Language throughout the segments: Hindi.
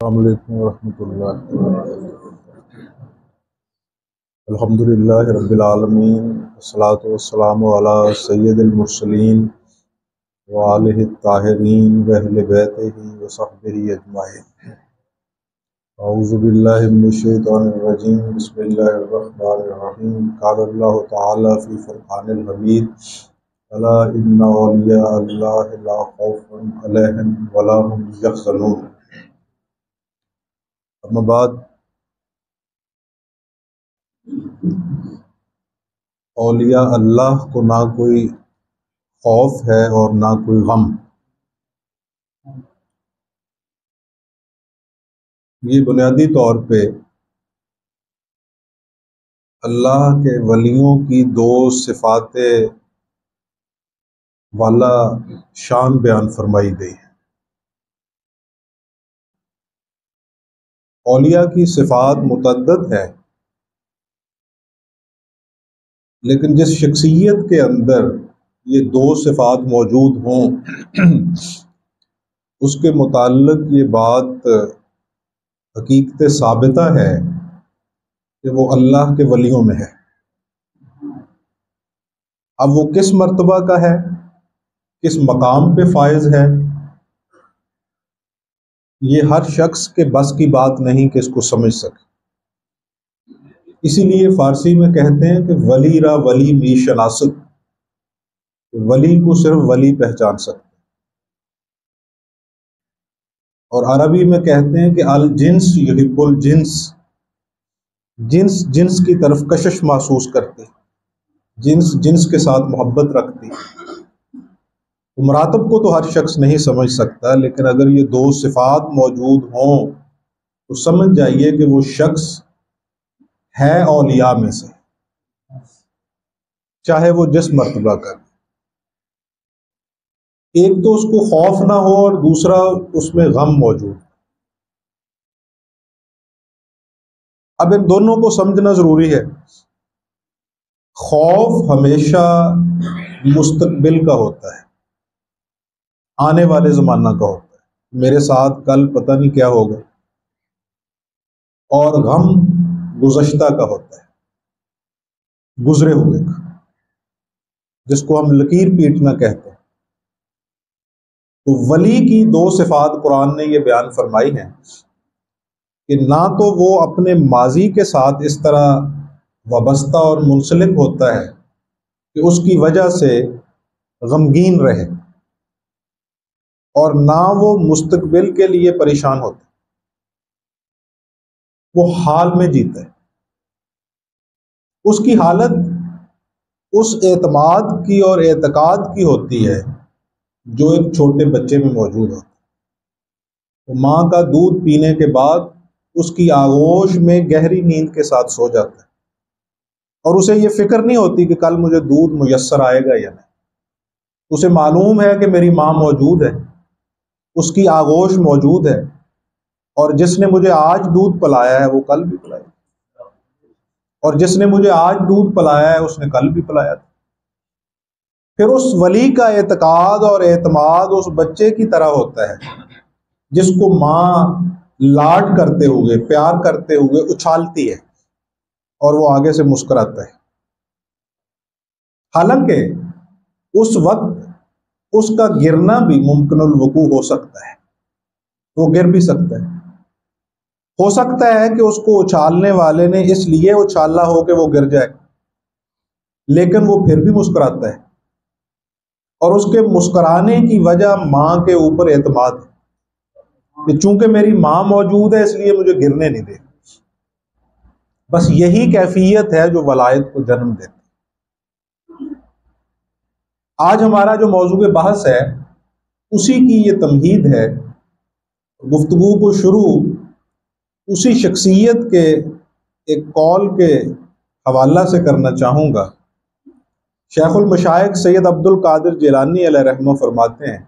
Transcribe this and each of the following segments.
अल्लाम वरहमतुल्लाहि अल्हम्दुलिल्लाहि रब्बिल आलमीन वस्सलातु वस्सलामु अला सय्यदिल मुरसलीन व आलिहि ताहिरीन व अहले बैतिहि व सहबिहि अजमाइन अऊज़ु बिल्लाहि मिनश शैतानिर रजीम बिस्मिल्लाहिर रहमानिर रहीम क़ाल अल्लाहु तआला फ़ी फ़ुरक़ानिल हमीद अला इन्ना औलिया अल्लाहि ला खौफ़ुन अलैहिम व ला हुम यहज़नून अम्माबाद औलिया अल्लाह को ना कोई खौफ है और ना कोई गम। ये बुनियादी तौर पे अल्लाह के वलियों की दो सिफात वाला शान बयान फरमाई गई है। औलिया की सिफात मुतद है। लेकिन जिस शख्सियत के अंदर ये दो सिफात मौजूद हों, उसके मुताल्लिक ये बात, हकीकत साबिता है कि वो अल्लाह के वलियों में है। अब वो किस मरतबा का है? किस मकाम पे फायज है? ये हर शख्स के बस की बात नहीं कि इसको समझ सके। इसीलिए फारसी में कहते हैं कि वली रा वली मी शनासत। वली को सिर्फ़ वली पहचान सकते और अरबी में कहते हैं कि अल जिन्स युहिब्बुल जिन्स। जिन्स जिन्स की तरफ़ कशिश महसूस करते जिन्स जिन्स के साथ मोहब्बत रखती मरातब को तो हर शख्स नहीं समझ सकता, लेकिन अगर ये दो सिफात मौजूद हों तो समझ जाइए कि वो शख्स है औलिया में से, चाहे वो जिस मरतबा का एक तो उसको खौफ ना हो और दूसरा उसमें गम मौजूद अब इन दोनों को समझना ज़रूरी है। खौफ हमेशा मुस्तकबिल का होता है। आने वाले ज़माना का होता है। मेरे साथ कल पता नहीं क्या होगा और गम गुजश्ता का होता है। गुजरे हुए का। जिसको हम लकीर पीटना कहते। हैं तो वली की दो सिफात कुरान ने यह बयान फरमाई है कि ना तो वो अपने माजी के साथ इस तरह वाबस्ता और मुंसलिक होता है कि उसकी वजह से गमगीन रहे। और ना वो मुस्तकबिल के लिए परेशान होते। वो हाल में जीता। उसकी हालत उस एतमाद की और एतकाद की होती है, जो एक छोटे बच्चे में मौजूद होता। तो माँ का दूध पीने के बाद उसकी आगोश में गहरी नींद के साथ सो जाता है। और उसे ये फ़िक्र नहीं होती कि कल मुझे दूध मुयसर आएगा या नहीं। उसे मालूम है कि मेरी माँ मौजूद है। उसकी आगोश मौजूद है। और जिसने मुझे आज दूध पिलाया है, वो कल भी पिलाया और जिसने मुझे आज दूध पिलाया है, उसने कल भी पिलाया था। फिर उस वली का एतकाद और एतमाद उस बच्चे की तरह होता है, जिसको माँ लाड करते हुए, प्यार करते हुए उछालती है और वो आगे से मुस्कुराता है। हालाँकि उस वक्त उसका गिरना भी मुमकिन वकू हो सकता है। वो गिर भी सकता है। हो सकता है कि उसको उछालने वाले ने इसलिए उछाला हो कि वो गिर जाए, लेकिन वो फिर भी मुस्कुराता है। और उसके मुस्कुराने की वजह माँ के ऊपर एतमाद है कि चूँकि मेरी माँ मौजूद है, इसलिए मुझे गिरने नहीं दे। बस यही कैफियत है जो वलायत को जन्म देती आज हमारा जो मौजू बहस है, उसी की ये तमहीद है। गुफ्तु को शुरू, उसी शख्सियत के एक कॉल के हवाला से करना चाहूँगा। शेखुल मशाइक सैयद अब्दुल कादिर जिलानी रहमा फरमाते हैं,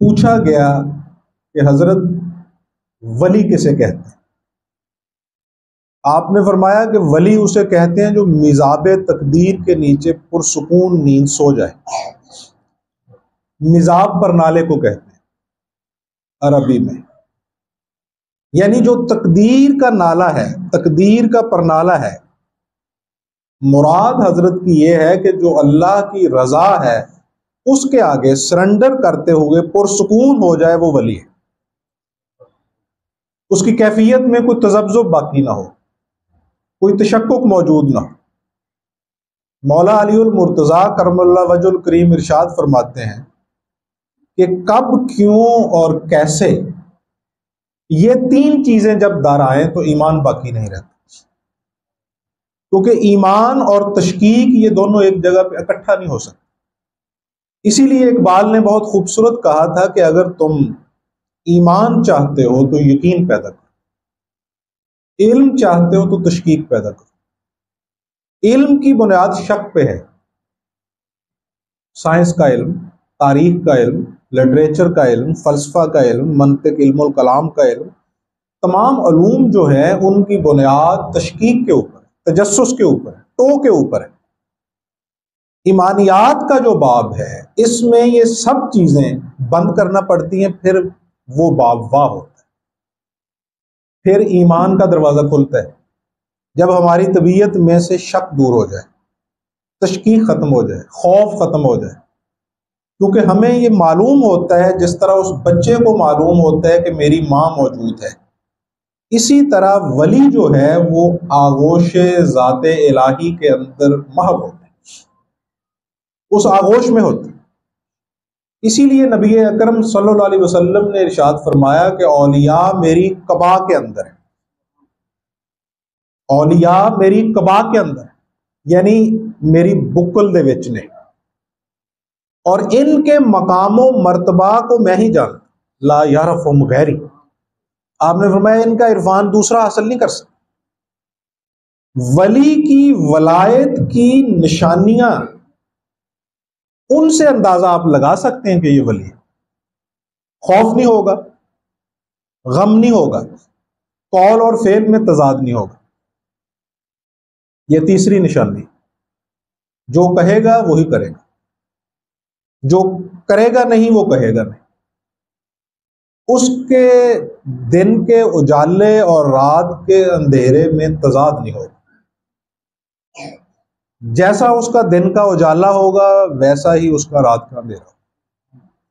पूछा गया कि हज़रत वली किसे कहते हैं? आपने फरमाया कि वली उसे कहते हैं जो मिजाब तकदीर के नीचे पुरसकून नींद सो जाए। मिजाब पर नाले को कहते हैं, अरबी में। यानी जो तकदीर का नाला है, तकदीर का परनाला है, मुराद हज़रत की यह है कि जो अल्लाह की रजा है, उसके आगे सरेंडर करते हुए पुरसकून हो जाए वो वली है। उसकी कैफियत में कोई तजब्जो बाकी ना हो। कोई तशक्क मौजूद ना हो। मौला अली मुर्तज़ा करमल्ला वजुल करीम इरशाद फरमाते हैं कि कब, क्यों और कैसे ये तीन चीज़ें जब दर आए तो ईमान बाकी नहीं रहता। क्योंकि ईमान और तशकीक ये दोनों एक जगह पे इकट्ठा नहीं हो सकता। इसीलिए इकबाल ने बहुत खूबसूरत कहा था कि अगर तुम ईमान चाहते हो तो यकीन पैदा करो। इल्म चाहते हो तो तशकीक पैदा करो। इल्म की बुनियाद शक पे है। साइंस का इल्म, तारीख का इल्म, लिटरेचर का इल्म, फ़लसफ़ा का इल्म मनतिक इल्म कलाम का इल्म, तमाम अलूम जो है, उनकी बुनियाद तशकीक के ऊपर तजस के ऊपर टो के ऊपर है। ईमानियात का जो बाब है, इसमें ये सब चीज़ें बंद करना पड़ती हैं, फिर वो बाब वाह होता है। फिर ईमान का दरवाज़ा खुलता है। जब हमारी तबीयत में से शक दूर हो जाए तशकीक ख़त्म हो जाए, खौफ ख़त्म हो जाए, क्योंकि हमें ये मालूम होता है, जिस तरह उस बच्चे को मालूम होता है कि मेरी माँ मौजूद है। इसी तरह वली जो है, वो आगोश ज़ात इलाही के अंदर महब होते उस आगोश में होता इसीलिए नबी अकरम सल्लल्लाहु अलैहि वसल्लम ने इरशाद फरमाया कि औलिया मेरी कबा के अंदर है। औलिया मेरी कबा के अंदर यानी मेरी बुकल दे ने। और इनके मकामो, मरतबा को मैं ही जान ला यारफ गैरी आपने फरमाया, इनका इरफान दूसरा हासिल नहीं कर सकता। वली की वलायत की निशानियाँ उनसे अंदाज़ा आप लगा सकते हैं कि ये वली खौफ नहीं होगा, गम नहीं होगा, कौल और फेल में तजाद नहीं होगा। यह तीसरी निशानी, जो कहेगा वही करेगा। जो करेगा नहीं, वो कहेगा नहीं। उसके दिन के उजाले और रात के अंधेरे में तजाद नहीं होगा। जैसा उसका दिन का उजाला होगा, वैसा ही उसका रात का अंधेरा।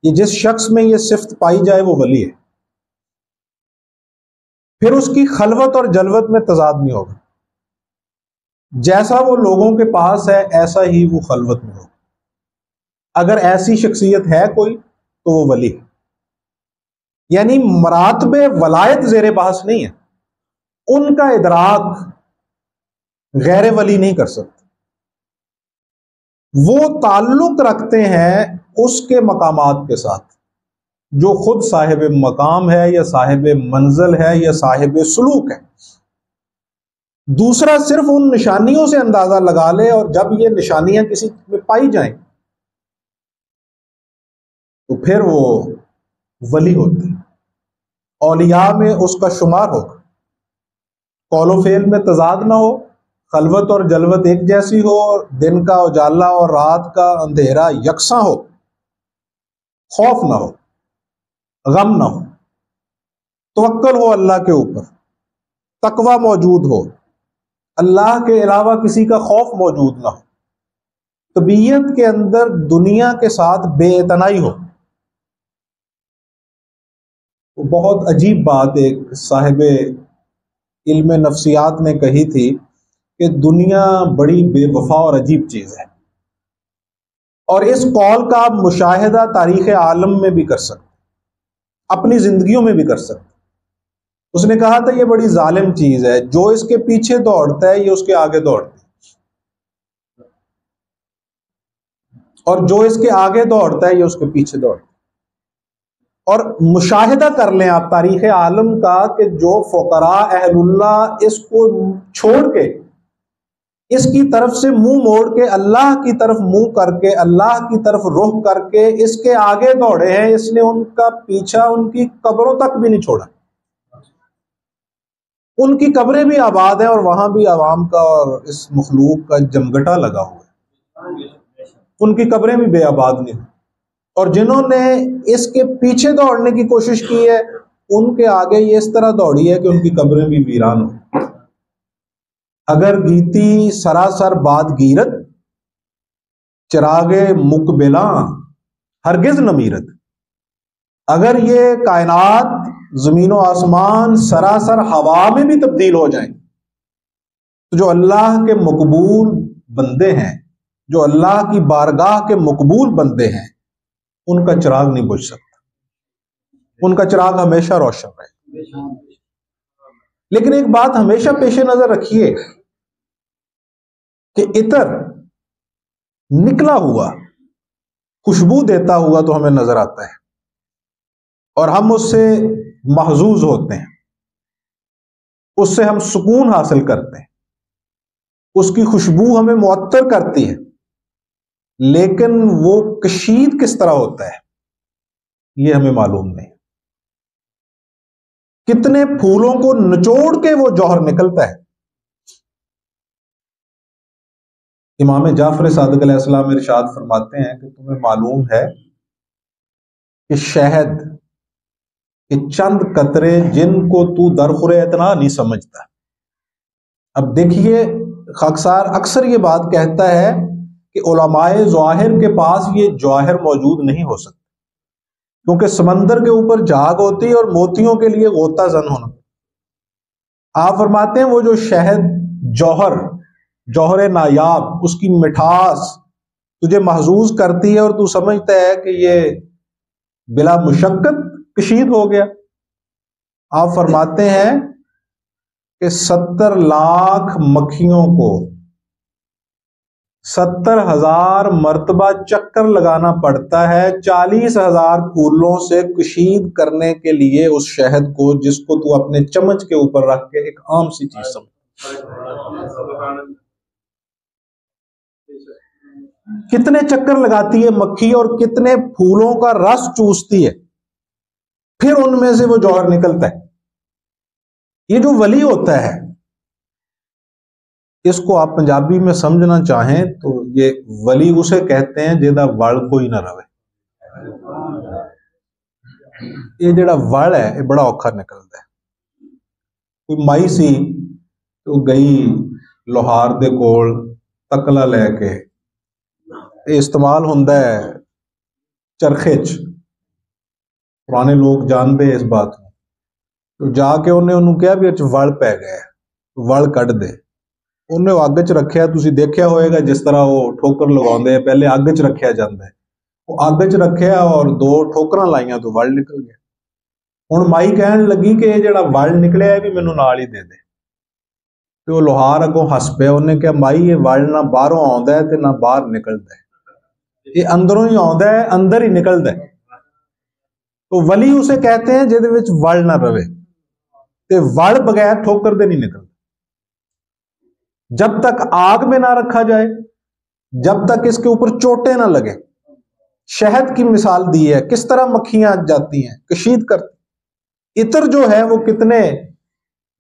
ये जिस शख्स में ये सिफ्त पाई जाए, वो वली है। फिर उसकी खलवत और जलवत में तजाद नहीं होगा। जैसा वो लोगों के पास है, ऐसा ही वो खलवत में होगा। अगर ऐसी शख्सियत है कोई तो वो वली है। यानी मरातब वलायत जेर बहस नहीं है। उनका इदराक गैर वली नहीं कर सकते। वो ताल्लुक रखते हैं उसके मकामात के साथ। जो खुद साहिब मकाम है, या साहिब मंजिल है, या साहिब सलूक है। दूसरा सिर्फ़ उन निशानियों से अंदाज़ा लगा ले और जब ये निशानियाँ किसी में पाई जाए तो फिर वो वली होते औलिया में उसका शुमार होगा। कौलोफेल में तजाद ना हो खलवत और जलवत एक जैसी हो, दिन का उजाला और रात का अंधेरा यकसा हो, खौफ ना हो, गम ना हो। तवक्ल हो अल्लाह के ऊपर, तकवा मौजूद हो। अल्लाह के अलावा किसी का खौफ मौजूद ना हो। तबीयत के अंदर दुनिया के साथ बेतनाई हो। तो बहुत अजीब बात एक साहिब इल्म नफ्सियात ने कही थी कि दुनिया बड़ी बेवफा और अजीब चीज़ है। और इस कौल का आप मुशाहिदा तारीख आलम में भी कर सकते अपनी ज़िंदगियों में भी कर सकते उसने कहा था, ये बड़ी जालिम चीज़ है, जो इसके पीछे दौड़ता है, ये उसके आगे दौड़ता है। और जो इसके आगे दौड़ता है, ये उसके पीछे दौड़ता है। और मुशाहिदा कर लें आप तारीख आलम का कि जो फ़करा अहलुल्ला इसको छोड़ के इसकी तरफ़ से मुँह मोड़ के, अल्लाह की तरफ़ मुँह करके, अल्लाह की तरफ़ रुख करके इसके आगे दौड़े हैं। इसने उनका पीछा उनकी कब्रों तक भी नहीं छोड़ा। उनकी कब्रें भी आबाद हैं और वहाँ भी आवाम का और इस मखलूक का जमगटा लगा हुआ है। उनकी कब्रें भी बेआबाद नहीं हुई। और जिन्होंने इसके पीछे दौड़ने की कोशिश की है, उनके आगे ये इस तरह दौड़ी है कि उनकी कब्रें भी वीरान हो। अगर गीती सरासर बाद गिरत, चरागे मुकबिला हरगिज नमीरत अगर ये कायनात ज़मीन व आसमान सरासर हवा में भी तब्दील हो जाए तो जो अल्लाह के मकबूल बंदे हैं, जो अल्लाह की बारगाह के मकबूल बंदे हैं, उनका चिराग नहीं बुझ सकता। उनका चिराग हमेशा रोशन रहे। लेकिन एक बात हमेशा पेश नज़र रखिए कि इतर निकला हुआ, खुशबू देता हुआ तो हमें नज़र आता है। और हम उससे महजूज होते हैं। उससे हम सुकून हासिल करते हैं। उसकी खुशबू हमें मुअत्तर करती है। लेकिन वो कशीद किस तरह होता है, ये हमें मालूम नहीं। कितने फूलों को निचोड़ के वो जौहर निकलता है। इमाम जाफ़र सादक इरशाद फरमाते हैं कि तुम्हें मालूम है कि शहद, के चंद कतरे जिनको तू दरखुर इतना नहीं समझता। अब देखिए, खाकसार अक्सर ये बात कहता है कि उलमाए जवाहिर के पास ये जवाहिर मौजूद नहीं हो सकते। क्योंकि समंदर के ऊपर जाग होती है और मोतियों के लिए गोता जन होना। आप फरमाते हैं वो जो शहद जौहर जौहर नायाब, उसकी मिठास तुझे महजूज करती है और तू समझता है कि ये बिला मुशक्कत कशीद हो गया। आप फरमाते हैं कि सत्तर लाख मक्खियों को सत्तर हज़ार मरतबा चक्कर लगाना पड़ता है। चालीस हज़ार फूलों से कुशीद करने के लिए उस शहद को जिसको तू अपने चम्मच के ऊपर रख के एक आम सी चीज़ समझ। कितने चक्कर लगाती है मक्खी और कितने फूलों का रस चूसती है? फिर उनमें से वो जौहर निकलता है। ये जो वली होता है इसको आप पंजाबी में समझना चाहें तो ये वली उसे कहते हैं, जेदा वल कोई ना रवे। ये जड़ा वल है, ये बड़ा औखा निकलता है। कोई माई सी तो गई लोहार दे कोल, तकला लैके इस्तेमाल होंगे चरखे च। पुराने लोग जानते इस बात को। तो जाके उन्हें उन्होंने कहा भी वल पै गया वल कट दे। ਉਹਨੇ ਅੱਗ 'ਚ ਰੱਖਿਆ, ਤੁਸੀਂ ਦੇਖਿਆ ਹੋਏਗਾ ਜਿਸ ਤਰ੍ਹਾਂ ਉਹ ਠੋਕਰ ਲਗਾਉਂਦੇ ਆ, ਪਹਿਲੇ ਅੱਗ 'ਚ ਰੱਖਿਆ ਜਾਂਦਾ ਹੈ। ਉਹ ਅੱਗ 'ਚ ਰੱਖਿਆ ਔਰ ਦੋ ਠੋਕਰਾਂ ਲਾਈਆਂ ਤੋਂ ਵਲ ਨਿਕਲ ਗਿਆ। ਹੁਣ ਮਾਈ ਕਹਿਣ ਲੱਗੀ ਕਿ ਇਹ ਜਿਹੜਾ ਵਲ ਨਿਕਲਿਆ ਵੀ ਮੈਨੂੰ ਨਾਲ ਹੀ ਦੇ ਦੇ। ਤੇ ਉਹ ਲੋਹਾਰ ਅੱਗੋਂ ਹੱਸ ਪਿਆ, ਉਹਨੇ ਕਿਹਾ, ਮਾਈ, ਇਹ ਵਲ ਨਾ ਬਾਹਰੋਂ ਆਉਂਦਾ ਤੇ ਨਾ ਬਾਹਰ ਨਿਕਲਦਾ ਇਹ ਅੰਦਰੋਂ ਹੀ ਆਉਂਦਾ ਅੰਦਰ ਹੀ ਨਿਕਲਦਾ ਹੈ। ਤੋ ਵਲੀ ਉਸੇ ਕਹਤੇ ਹੈ ਜਿਹਦੇ ਵਿੱਚ ਵਲ ਨਾ ਰਵੇ। ਤੇ ਵਲ ਬਗੈਰ ਠੋਕਰ ਦੇ ਨਹੀਂ ਨਿਕਲਦਾ। जब तक आग में ना रखा जाए, जब तक इसके ऊपर चोटें ना लगे, शहद की मिसाल दी है, किस तरह मक्खियाँ जाती हैं, कशीद करती इतर जो है वो कितने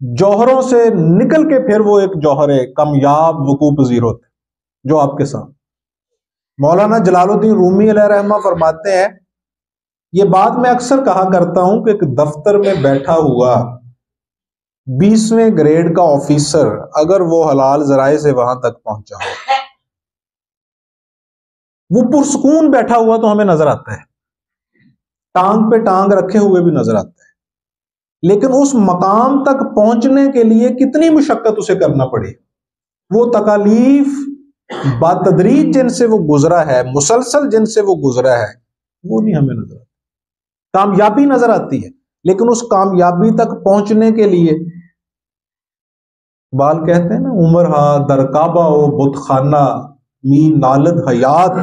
जौहरों से निकल के फिर वो एक जौहर, कामयाब, वकू पजीर होते जो आपके साथ। मौलाना जलालुद्दीन रूमी रहमा फरमाते हैं, ये बात मैं अक्सर कहा करता हूँ कि एक दफ्तर में बैठा हुआ बीसवें ग्रेड का ऑफिसर अगर वो हलाल जराए से वहाँ तक पहुँचा हो। वो पुरसकून बैठा हुआ तो हमें नज़र आता है। टांग पे टांग रखे हुए भी नज़र आता है। लेकिन उस मकाम तक पहुँचने के लिए कितनी मुशक्कत उसे करना पड़ी? वो तकालीफ बातदरीज जिनसे वो गुजरा है, मुसलसल जिनसे वो गुजरा है, वो नहीं हमें नज़र आता। कामयाबी नज़र आती है, लेकिन उस कामयाबी तक पहुँचने के लिए बाल कहते हैं ना, उमर हा दरकाबा ओ बुतखाना, मी नालद हयात।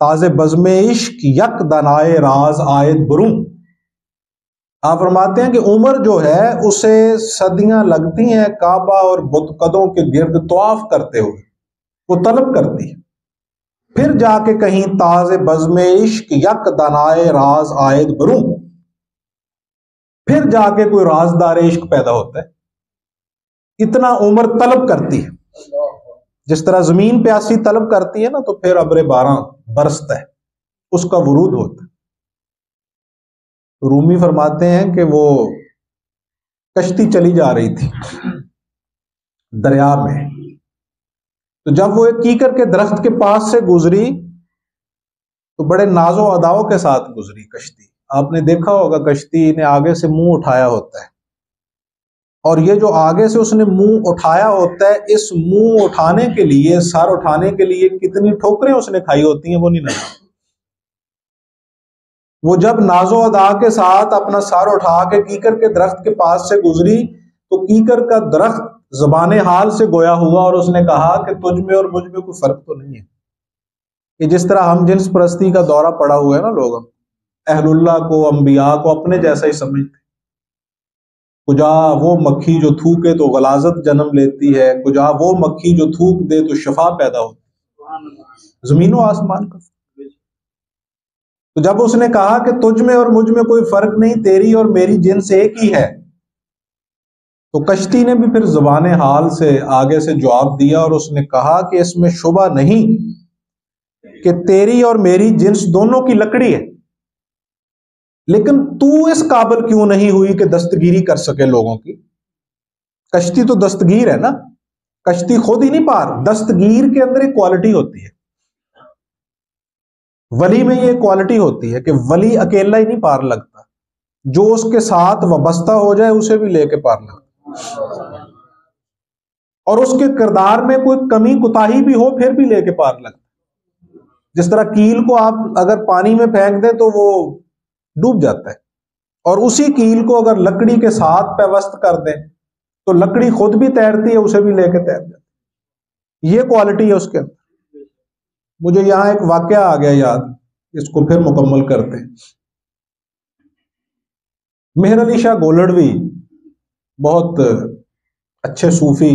ताजे बजमे इश्क, यक दनाए राज आयद बरू आप फरमाते हैं कि उम्र जो है, उसे सदियाँ लगती हैं काबा और बुतकदों के गिर्द तवाफ करते हुए, वो तलब करती है। फिर जाके कहीं ताजे बजमे इश्क, यक दनाए राज आयद बरू फिर जाके कोई राजदार इश्क पैदा होता है। इतना उम्र तलब करती है। जिस तरह ज़मीन प्यासी तलब करती है ना तो फिर अबरे बारह बरसता है। उसका वरूद होता है। रूमी फरमाते हैं कि वो कश्ती चली जा रही थी, दरिया में। तो जब वो एक कीकर के दरख्त के पास से गुजरी तो बड़े नाजो अदाओं के साथ गुजरी कश्ती। आपने देखा होगा कश्ती ने आगे से मुँह उठाया होता है। और ये जो आगे से उसने मुँह उठाया होता है, इस मुँह उठाने के लिए, सर उठाने के लिए कितनी ठोकरें उसने खाई होती हैं, वो नहीं नज़र वो जब नाजो अदा के साथ अपना सर उठा के कीकर के दरख्त के पास से गुजरी तो कीकर का दरख्त जबान हाल से गोया हुआ और उसने कहा कि तुझ में और मुझमें कोई फ़र्क तो नहीं है। कि जिस तरह हम जिन्स परस्ती का दौरा पड़ा हुआ है ना लोग अहलुल्ला को, अंबिया को अपने जैसा ही समझते कुजा वो मक्खी जो थूके तो गलाजत जन्म लेती है कुजा वो मक्खी जो थूक दे तो शफा पैदा होती है। ज़मीन आसमान का तो जब उसने कहा कि तुझ में और मुझमें कोई फ़र्क नहीं तेरी और मेरी जिन्स एक ही है तो कश्ती ने भी फिर ज़ुबान हाल से आगे से जवाब दिया और उसने कहा कि इसमें शुबा नहीं कि तेरी और मेरी जिन्स दोनों की लकड़ी है। लेकिन तू इस काबिल क्यों नहीं हुई कि दस्तगीरी कर सके लोगों की? कश्ती तो दस्तगीर है ना? कश्ती खुद ही नहीं पार, दस्तगीर के अंदर एक क्वालिटी होती है। वली में ये क्वालिटी होती है कि वली अकेला ही नहीं पार लगता। जो उसके साथ वाबस्ता हो जाए, उसे भी लेके पार लगता। और उसके किरदार में कोई कमी, कुताही भी हो, फिर भी लेके पार लगता। जिस तरह कील को आप अगर पानी में फेंक दें तो वो डूब जाता है। और उसी कील को अगर लकड़ी के साथ पेवस्त कर दें तो लकड़ी खुद भी तैरती है, उसे भी लेके तैर जाती है। ये क्वालिटी है उसके अंदर। मुझे यहाँ एक वाक्य आ गया याद, इसको फिर मुकम्मल करते हैं। मेहर अली शाह गोलड़वी, बहुत अच्छे सूफी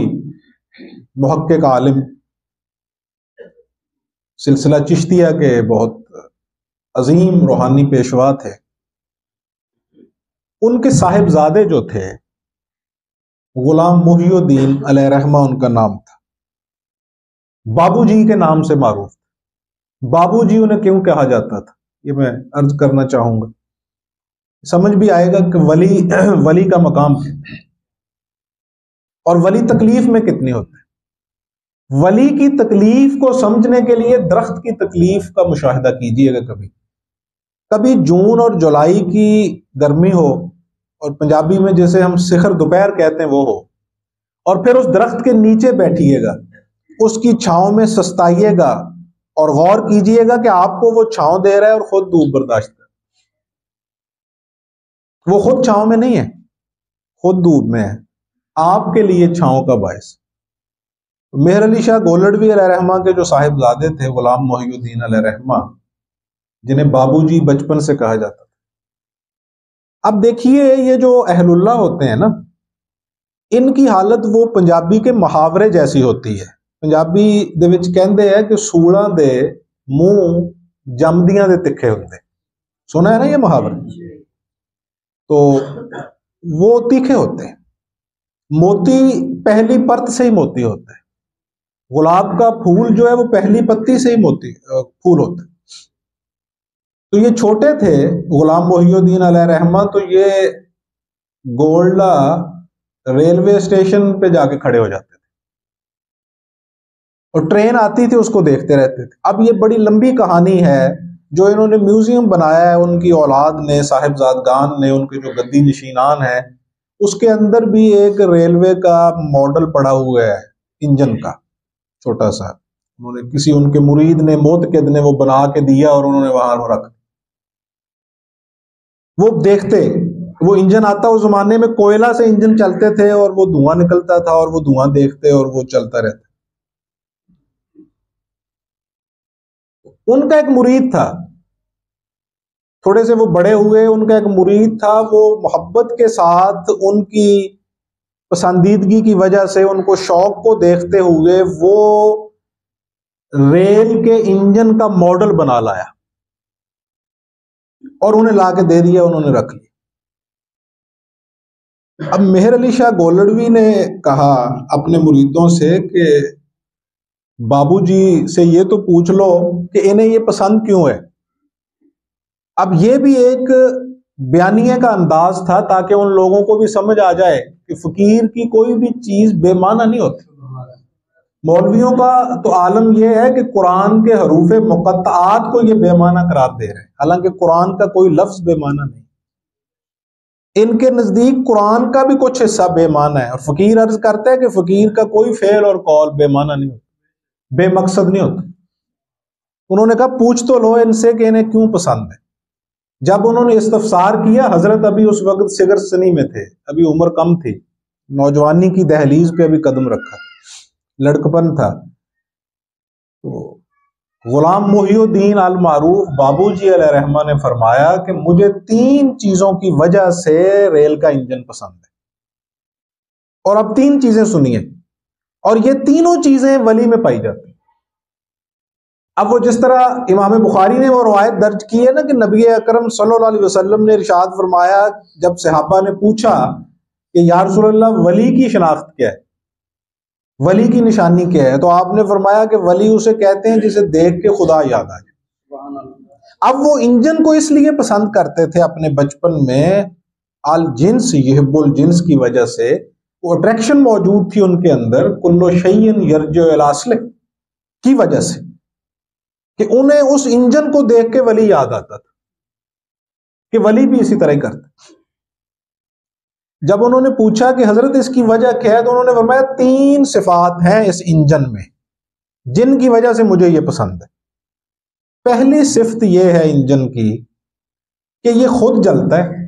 महक्क आलिम, सिलसिला चिश्तिया के बहुत अजीम रूहानी पेशवा थे। उनके साहिबजादे जो थे, गुलाम मुहिउद्दीन रहमा उनका नाम था। बाबूजी के नाम से मारूफ बाबूजी उन्हें क्यों कहा जाता था? ये मैं अर्ज़ करना चाहूँगा। समझ भी आएगा कि वली वली का मकाम और वली तकलीफ़ में कितनी होते हैं? वली की तकलीफ़ को समझने के लिए दरख्त की तकलीफ़ का मुशाहिदा कीजिएगा कभी। कभी जून और जुलाई की गर्मी हो और पंजाबी में जैसे हम शिखर दोपहर कहते हैं, वो हो, और फिर उस दरख्त के नीचे बैठिएगा, उसकी छाव में सस्ताइएगा और गौर कीजिएगा कि आपको वो छाव दे रहा है और खुद धूप बर्दाश्त कर वो खुद छाव में नहीं है, खुद धूप में है। आपके लिए छाव का बायस। मेहर अली शाह गोलडवी रहमा के जो साहिबजादे थे, गुलाम मोहुद्दीन रहमा जिन्हें बाबूजी बचपन से कहा जाता अब देखिए ये जो अहलुल्ला होते हैं ना इनकी हालत वो पंजाबी के मुहावरे जैसी होती है पंजाबी ਦੇ ਵਿੱਚ ਕਹਿੰਦੇ ਆ ਕਿ ਸੂਲਾਂ ਦੇ ਮੂੰਹ ਜੰਮਦੀਆਂ ਦੇ ਤਿੱਖੇ ਹੁੰਦੇ सुना है ना ये मुहावरा तो वो तीखे होते हैं मोती पहली परत से ही मोती होता है गुलाब का फूल जो है वो पहली पत्ती से ही मोती फूल होता है तो ये छोटे थे, गुलाम मोहिउद्दीन रहमान तो ये गोल्डा रेलवे स्टेशन पे जाके खड़े हो जाते थे। और ट्रेन आती थी, उसको देखते रहते थे। अब ये बड़ी लंबी कहानी है, जो इन्होंने म्यूज़ियम बनाया है, उनकी औलाद ने साहिबजादगान ने, उनके जो गद्दी नशीनान है, उसके अंदर भी एक रेलवे का मॉडल पड़ा हुआ है, इंजन का, छोटा सा। उन्होंने किसी उनके मुरीद ने मोत के ने वो बना के दिया और उन्होंने वहाँ रख वो देखते, वो इंजन आता उस जमाने में, कोयला से इंजन चलते थे और वो धुआँ निकलता था और वो धुआँ देखते और वो चलता रहता। उनका एक मुरीद था। थोड़े से वो बड़े हुए, उनका एक मुरीद था, वो मोहब्बत के साथ उनकी पसंदीदगी की वजह से, उनको शौक को देखते हुए वो रेल के इंजन का मॉडल बना लाया। और उन्हें ला के दे दिया, उन्होंने रख लिया। अब मेहर अली शाह गोलड़वी ने कहा अपने मुरीदों से कि, बाबूजी, से ये तो पूछ लो कि इन्हें ये पसंद क्यों है? अब ये भी एक बयानिए का अंदाज था ताकि उन लोगों को भी समझ आ जाए कि फकीर की कोई भी चीज़ बेमाना नहीं होती। मौलवियों का तो आलम यह है कि कुरान के हरूफ मुकत्तात को ये बेमाना करार दे रहे हैं। हालाँकि कुरान का कोई लफ्ज बेमाना नहीं। इनके नज़दीक कुरान का भी कुछ हिस्सा बेमाना है और फकीर अर्ज़ करता है कि फकीर का कोई फेल और कौल बेमाना नहीं होता, बेमकसद नहीं होता। उन्होंने कहा, पूछ तो लो इनसे कि इन्हें क्यों पसंद है। जब उन्होंने इस्तफसार किया, हज़रत अभी उस वक्त सिगर सनी में थे। अभी उम्र कम थी। नौजवानी की दहलीज पे अभी कदम रखा। लड़कपन था। तो गुलाम मोहिउद्दीन अल मारूफ बाबू जी रहमा ने फरमाया कि मुझे तीन चीज़ों की वजह से रेल का इंजन पसंद है। और अब तीन चीज़ें सुनिए। और ये तीनों चीज़ें वली में पाई जाती अब वो जिस तरह इमाम बुखारी ने वो रवायत दर्ज की है ना कि नबी अकरम सल्लल्लाहु अलैहि वसल्लम ने इरशाद फरमाया, जब सहाबा ने पूछा कि यार वली की शनाख्त क्या है? वली की निशानी क्या है? तो आपने फरमाया कि वली उसे कहते हैं जिसे देख के खुदा याद आ जाए। अब वो इंजन को इसलिए पसंद करते थे अपने बचपन में, अल जिन्स यहबुल जिन्स की वजह से, वो अट्रैक्शन मौजूद थी उनके अंदर, कुल्लो शयन यर्जो की वजह से, कि उन्हें उस इंजन को देख के वली याद आता था, कि वली भी इसी तरह करते। जब उन्होंने पूछा कि हज़रत इसकी वजह क्या है तो उन्होंने फरमाया, तीन सिफात हैं इस इंजन में, जिनकी वजह से मुझे ये पसंद है। पहली सिफत यह है इंजन की कि ये खुद जलता है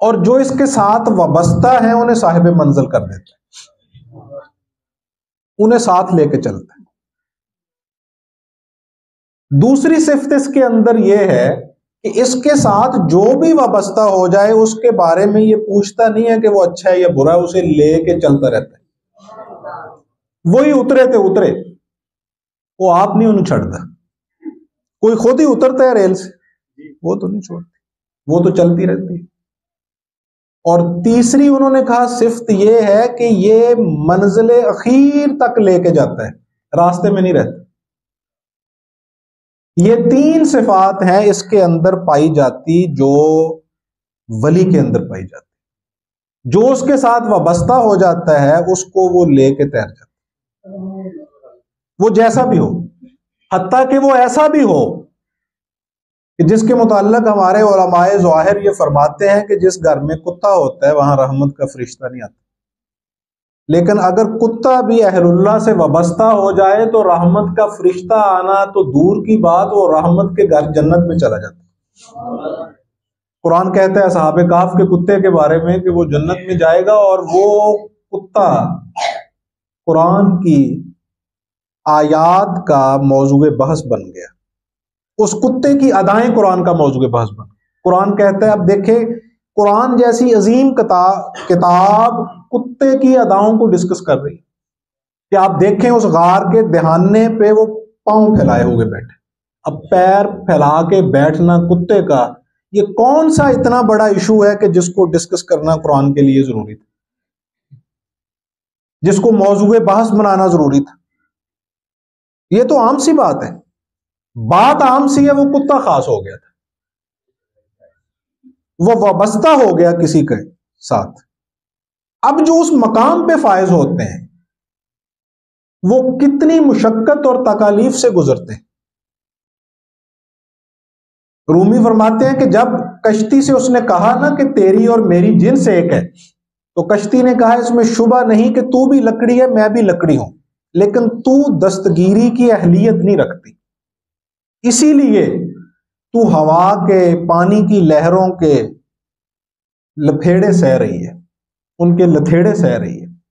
और जो इसके साथ वाबस्ता है, उन्हें साहिब मंजिल कर देता है। उन्हें साथ लेके चलता है। दूसरी सिफत इसके अंदर यह है कि इसके साथ जो भी वाबस्ता हो जाए, उसके बारे में ये पूछता नहीं है कि वो अच्छा है या बुरा है उसे लेके चलता रहता है। वही उतरे थे उतरे। वो आप नहीं उन्हें छड़ता। कोई खुद ही उतरता है रेल से? वो तो नहीं छोड़ती। वो तो चलती रहती है। और तीसरी उन्होंने कहा सिर्फ़ ये है कि ये मंजिल अखीर तक लेके जाता है। रास्ते में नहीं रहता। ये तीन सिफात हैं इसके अंदर पाई जाती, जो वली के अंदर पाई जाती। जो उसके साथ वाबस्ता हो जाता है, उसको वो लेके तैर जाता। वो जैसा भी हो। हती कि वो ऐसा भी हो कि जिसके मुतालक हमारे ओलमाए ज़ाहिर ये फरमाते हैं कि जिस घर में कुत्ता होता है, वहाँ रहमत का फरिश्ता नहीं आता। लेकिन अगर कुत्ता भी अहरुल्ला से वाबस्ता हो जाए तो रहमत का फरिश्ता आना तो दूर की बात, वो रहमत के घर जन्नत में चला जाता कुरान कहता है साहब काफ के कुत्ते के बारे में कि वो जन्नत में जाएगा और वो कुत्ता कुरान की आयात का मौजू बहस बन गया। उस कुत्ते की अदाएँ कुरान का मौजू बहस बन गया। कुरान कहता है, अब देखे, कुरान जैसी अजीम किताब कुत्ते की अदाओं को डिस्कस कर रही। कि आप देखें उस गार के दहाने पे वो पाँव फैलाए हुए बैठे। अब पैर फैला के बैठना कुत्ते का, ये कौन सा इतना बड़ा इशू है कि जिसको डिस्कस करना कुरान के लिए ज़रूरी था? जिसको मौजूद बहस बनाना ज़रूरी था। ये तो आम सी बात है। बात आम सी है, वो कुत्ता खास हो गया था। वो वाबस्ता हो गया किसी के साथ। अब जो उस मकाम पे फायज होते हैं, वो कितनी मुशक्कत और तकालीफ से गुजरते हैं। रूमी फरमाते हैं कि जब कश्ती से उसने कहा ना कि तेरी और मेरी जिन्स एक है तो कश्ती ने कहा, इसमें शुबा नहीं कि तू भी लकड़ी है, मैं भी लकड़ी हूँ। लेकिन तू दस्तगीरी की अहलियत नहीं रखती। इसीलिए तू हवा के, पानी की लहरों के लफेड़े सह रही है। उनके लथेड़े सह रही है।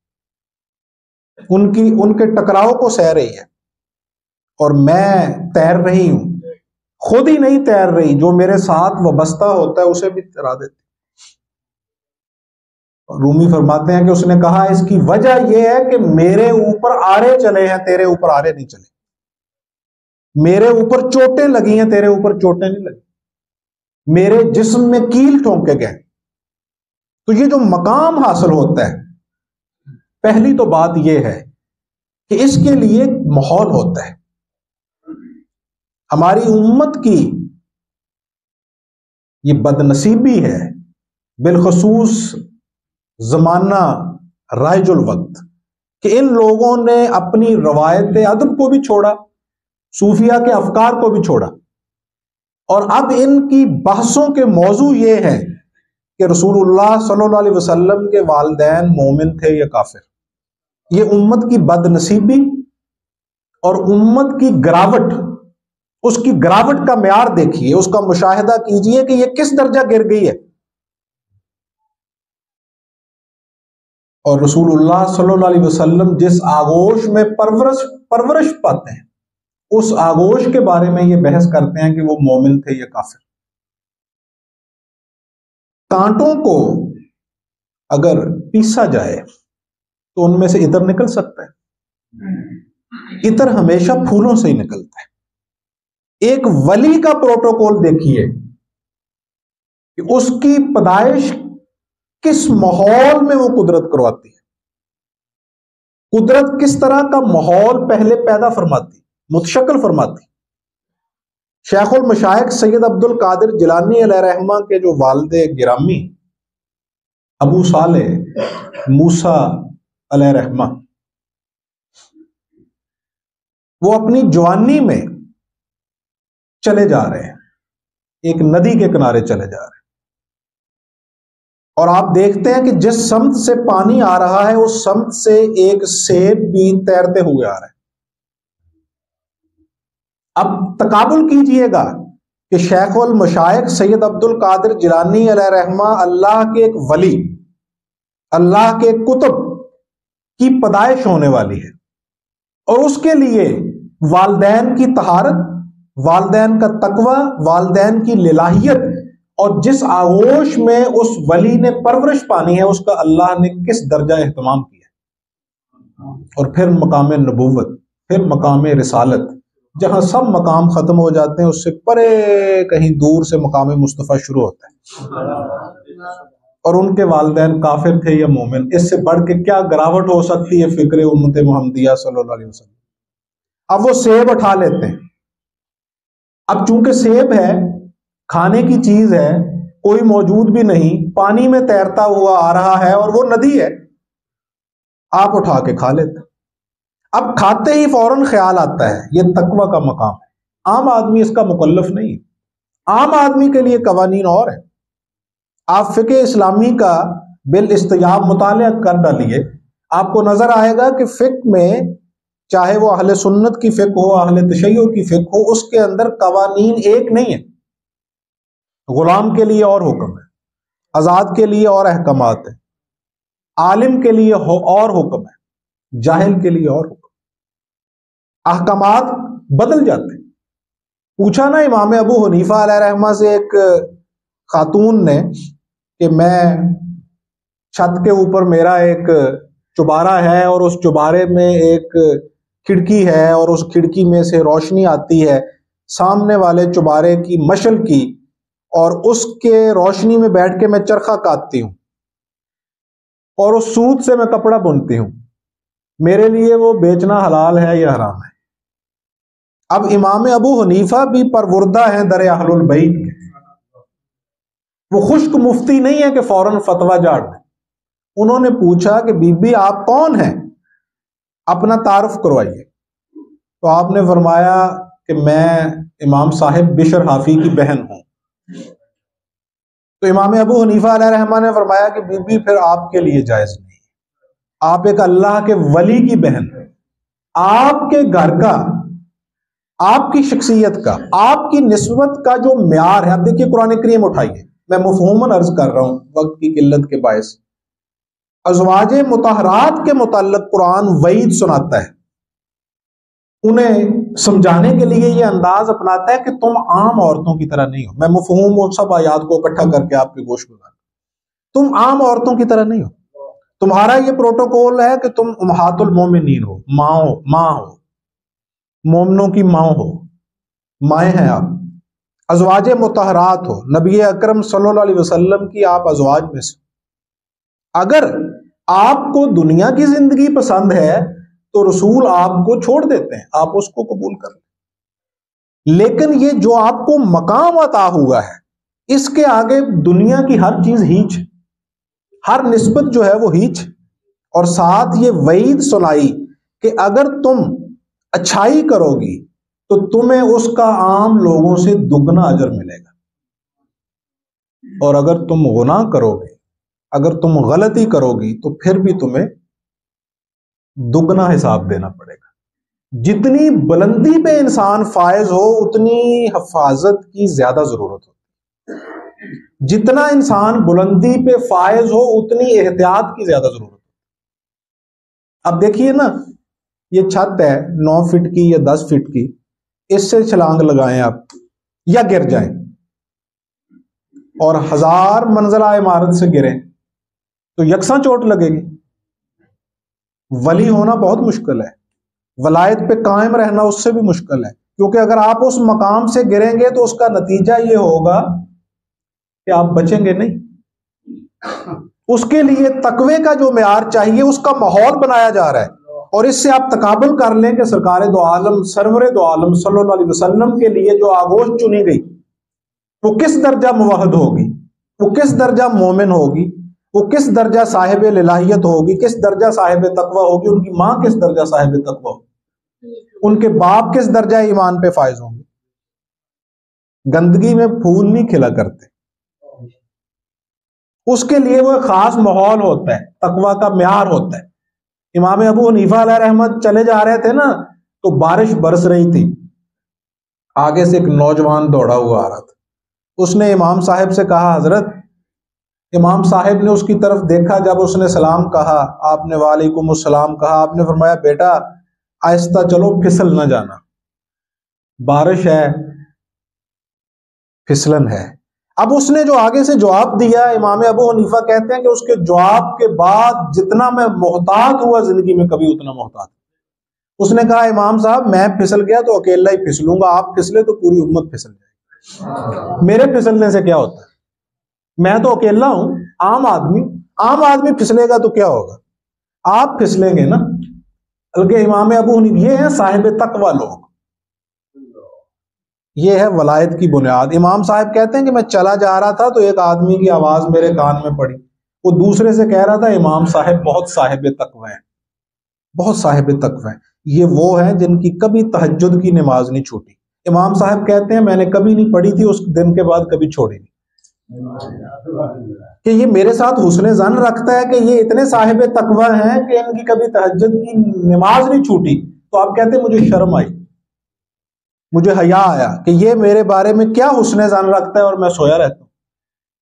उनकी, उनके टकराव को सह रही है। और मैं तैर रही हूँ। खुद ही नहीं तैर रही। जो मेरे साथ वबस्ता होता है, उसे भी तैरा देती रूमी फरमाते हैं कि उसने कहा, इसकी वजह यह है कि मेरे ऊपर आरे चले हैं, तेरे ऊपर आरे नहीं चले। मेरे ऊपर चोटें लगी हैं, तेरे ऊपर चोटें नहीं लगी। मेरे जिस्म में कील ठोंके गए। तो ये जो मकाम हासिल होता है, पहली तो बात यह है कि इसके लिए माहौल होता है। हमारी उम्मत की ये बदनसीबी है, बिलखसूस जमाना रायजुल वक्त, कि इन लोगों ने अपनी रवायत अदब को भी छोड़ा, सूफिया के अफकार को भी छोड़ा। और अब इनकी बहसों के मौजू ये है कि रसूलुल्लाह सल्लल्लाहु अलैहि वसल्लम के वालदेन मोमिन थे या काफिर? ये उम्मत की बदनसीबी और उम्मत की गिरावट, उसकी गिरावट का म्यार देखिए, उसका मुशाहिदा कीजिए कि यह किस दर्जा गिर गई है। और रसूलुल्लाह सल्लल्लाहु अलैहि वसल्लम जिस आगोश में परवरश, परवरिश पाते हैं, उस आगोश के बारे में ये बहस करते हैं कि वो मोमिन थे या काफिर। कांटों को अगर पीसा जाए तो उनमें से इतर निकल सकता है। इतर हमेशा फूलों से ही निकलता है। एक वली का प्रोटोकॉल देखिए कि उसकी पैदाइश किस माहौल में वो कुदरत करवाती है। कुदरत किस तरह का माहौल पहले पैदा फरमाती मुतशक्ल फरमाती शेखुल मशाइक सैयद अब्दुल कादिर जिलानी रहमा के जो वालद गिरामी, अबू साले मूसा रहमा, वो अपनी जवानी में चले जा रहे हैं। एक नदी के किनारे चले जा रहे हैं। और आप देखते हैं कि जिस समत से पानी आ रहा है, उस समत से एक सेब भी तैरते हुए आ रहे हैं। अब तकाबुल कीजिएगा कि शेख मशाइक सैयद अब्दुल कादिर जिलानी रहमा अल्लाह के एक वली, अल्लाह के कुतुब की पदाइश होने वाली है। और उसके लिए वालदेन की तहारत, वालदेन का तकवा, वालदेन की लिलाहियत और जिस आगोश में उस वली ने परवरिश पानी है, उसका अल्लाह ने किस दर्जा एहतमाम किया? और फिर मकाम नबूवत फिर मकाम रिसालत जहाँ सब मकाम ख़त्म हो जाते हैं, उससे परे कहीं दूर से मकाम मुस्तफ़ा शुरू होता है। और उनके वालदेन काफिर थे या मोमिन, इससे बढ़ के क्या गिरावट हो सकती है फ़िक्र उमत मोहम्मदिया वसल्लम? अब वो सेब उठा लेते हैं। अब चूँकि सेब है, खाने की चीज़ है, कोई मौजूद भी नहीं, पानी में तैरता हुआ आ रहा है और वो नदी है, आप उठा के खा लेते अब खाते ही फ़ौरन ख्याल आता है, ये तकवा का मकाम है। आम आदमी इसका मुकल्लफ नहीं आम आदमी के लिए कवानीन और है। आप फ़िक इस्लामी का बिल इस्तेजाब मुताल कर डालिए, आपको नज़र आएगा कि फ़िक में, चाहे वो अहल सुन्नत की फ़िक हो, अहल तशैय की फ़िक हो, उसके अंदर कवानीन एक नहीं है। गुलाम के लिए और हुक्म है, आज़ाद के लिए और अहकाम है, आलिम के लिए और हुक्म है। जाहिल के लिए और हुक्म अहकाम बदल जाते हैं। पूछा ना इमाम अबू हनीफा रहमा से एक खातून ने कि मैं छत के ऊपर मेरा एक चुबारा है और उस चुबारे में एक खिड़की है और उस खिड़की में से रोशनी आती है। सामने वाले चुबारे की मशल की और उसके रोशनी में बैठ के मैं चरखा काटती हूँ और उस सूद से मैं कपड़ा बुनती हूँ। मेरे लिए वो बेचना हलाल है या हराम है। अब इमाम अबू हनीफा भी परवरदा हैं दर के। वो खुश्क मुफ्ती नहीं है कि फ़ौरन फतवा जाड़ दें। उन्होंने पूछा कि, बीबी, आप कौन हैं? अपना तारफ करवाइए। तो आपने फरमाया कि मैं इमाम साहिब बिशर हाफी की बहन हूँ। तो इमाम अबू हनीफा रहमान ने फरमाया कि, बीबी, फिर आपके लिए जायज़ नहीं। आप एक अल्लाह के वली की बहन आपके घर का, आपकी शख्सियत का, आपकी नस्बत का जो म्यार है, आप देखिए कुरान करीम उठाइए। मैं मफहूमन अर्ज़ कर रहा हूँ, वक्त की किल्लत के बायस। अजवाज मुतहरात के मुतल कुरान वईद सुनाता है। उन्हें समझाने के लिए यह अंदाज अपनाता है कि तुम आम औरतों की तरह नहीं हो। मैं मुफहूम वो सब आयात को इकट्ठा करके आपके गोश में तुम आम औरतों की तरह नहीं हो। तुम्हारा ये प्रोटोकॉल है कि तुम उमहातुल मोमिनीन हो माँ हो माँ हो मोमनों की माँ हो। माए हैं आप। अजवाज मुतहरात हो। नबी अकरम सल्लल्लाहु अलैहि वसल्लम की आप अजवाज में से। अगर आपको दुनिया की ज़िंदगी पसंद है तो रसूल आपको छोड़ देते हैं। आप उसको कबूल कर लें। लेकिन ये जो आपको मकाम अता हुआ है, इसके आगे दुनिया की हर चीज़ हीच हर निस्बत जो है वो हीच, और साथ ये वईद सुनाई कि अगर तुम अच्छाई करोगी तो तुम्हें उसका आम लोगों से दुगना अजर मिलेगा। और अगर तुम गुनाह करोगे, अगर तुम गलती करोगी तो फिर भी तुम्हें दुगना हिसाब देना पड़ेगा। जितनी बुलंदी पे इंसान फायज हो, उतनी हफाजत की ज़्यादा ज़रूरत होती जितना इंसान बुलंदी पे फायज हो, उतनी एहतियात की ज़्यादा ज़रूरत अब देखिए ना, ये छत है, नौ फीट की या दस फीट की, इससे छलांग लगाएँ आप, या गिर जाएँ। और हज़ार मंजिला इमारत से गिरे तो यकसा चोट लगेगी। वली होना बहुत मुश्किल है। वलायत पे कायम रहना उससे भी मुश्किल है, क्योंकि अगर आप उस मकाम से गिरेंगे तो उसका नतीजा ये होगा कि आप बचेंगे नहीं। उसके लिए तकवे का जो मैार चाहिए, उसका माहौल बनाया जा रहा है। और इससे आप तकाबल कर लें कि सरकार दो आलम, सरवर दो आलम वसल्लम के लिए जो आगोश चुनी गई, वो किस दर्जा मुवहद होगी? वो किस दर्जा मोमिन होगी? वो किस दर्जा साहिब लाहियत होगी? किस दर्जा साहिब तकवा होगी? उनकी माँ किस दर्जा साहिब तकवा होगी? उनके बाप किस दर्जा ईमान पे फायज होंगे? गंदगी में फूल नहीं खिला करते। उसके लिए वो खास माहौल होता है, तकवा का म्यार होता है। इमाम अबू हनीफा रहमत चले जा रहे थे ना तो बारिश बरस रही थी। आगे से एक नौजवान दौड़ा हुआ आ रहा था। उसने इमाम साहब से कहा, हज़रत, इमाम साहब ने उसकी तरफ़ देखा जब उसने सलाम कहा, आपने वालेकुम सलाम कहा, आपने फरमाया, बेटा, आहिस्ता चलो, फिसल ना जाना। बारिश है, फिसलन है। अब उसने जो आगे से जवाब दिया, इमाम अबू हनीफा कहते हैं कि उसके जवाब के बाद जितना मैं मोहतात हुआ, ज़िंदगी में कभी उतना मोहतात उसने कहा, इमाम साहब, मैं फिसल गया तो अकेला ही फिसलूँगा, आप फिसले तो पूरी उम्मत फिसल जाएगी। मेरे फिसलने से क्या होता है? मैं तो अकेला हूँ, आम आदमी आम आदमी फिसलेगा तो क्या होगा? आप फिसलेंगे ना? बल्कि इमाम अबू ये है साहिब तकवा लोग। ये है वलायत की बुनियाद। इमाम साहब कहते हैं कि मैं चला जा रहा था तो एक आदमी की आवाज़ मेरे कान में पड़ी। वो दूसरे से कह रहा था, इमाम साहब बहुत साहिब तकवा है। बहुत साहिब तकवा है। ये वो है जिनकी कभी तहजद की नमाज़ नहीं छूटी। इमाम साहब कहते हैं, मैंने कभी नहीं पढ़ी थी, उस दिन के बाद कभी छोड़ी नहीं। कि ये मेरे साथ हुसन जन रखता है कि ये इतने साहिब तकवा हैं कि इनकी कभी तहजद की नमाज़ नहीं छूटी। तो आप कहते मुझे शर्म आई। मुझे हया आया कि ये मेरे बारे में क्या हुसन जान रखता है और मैं सोया रहता हूँ।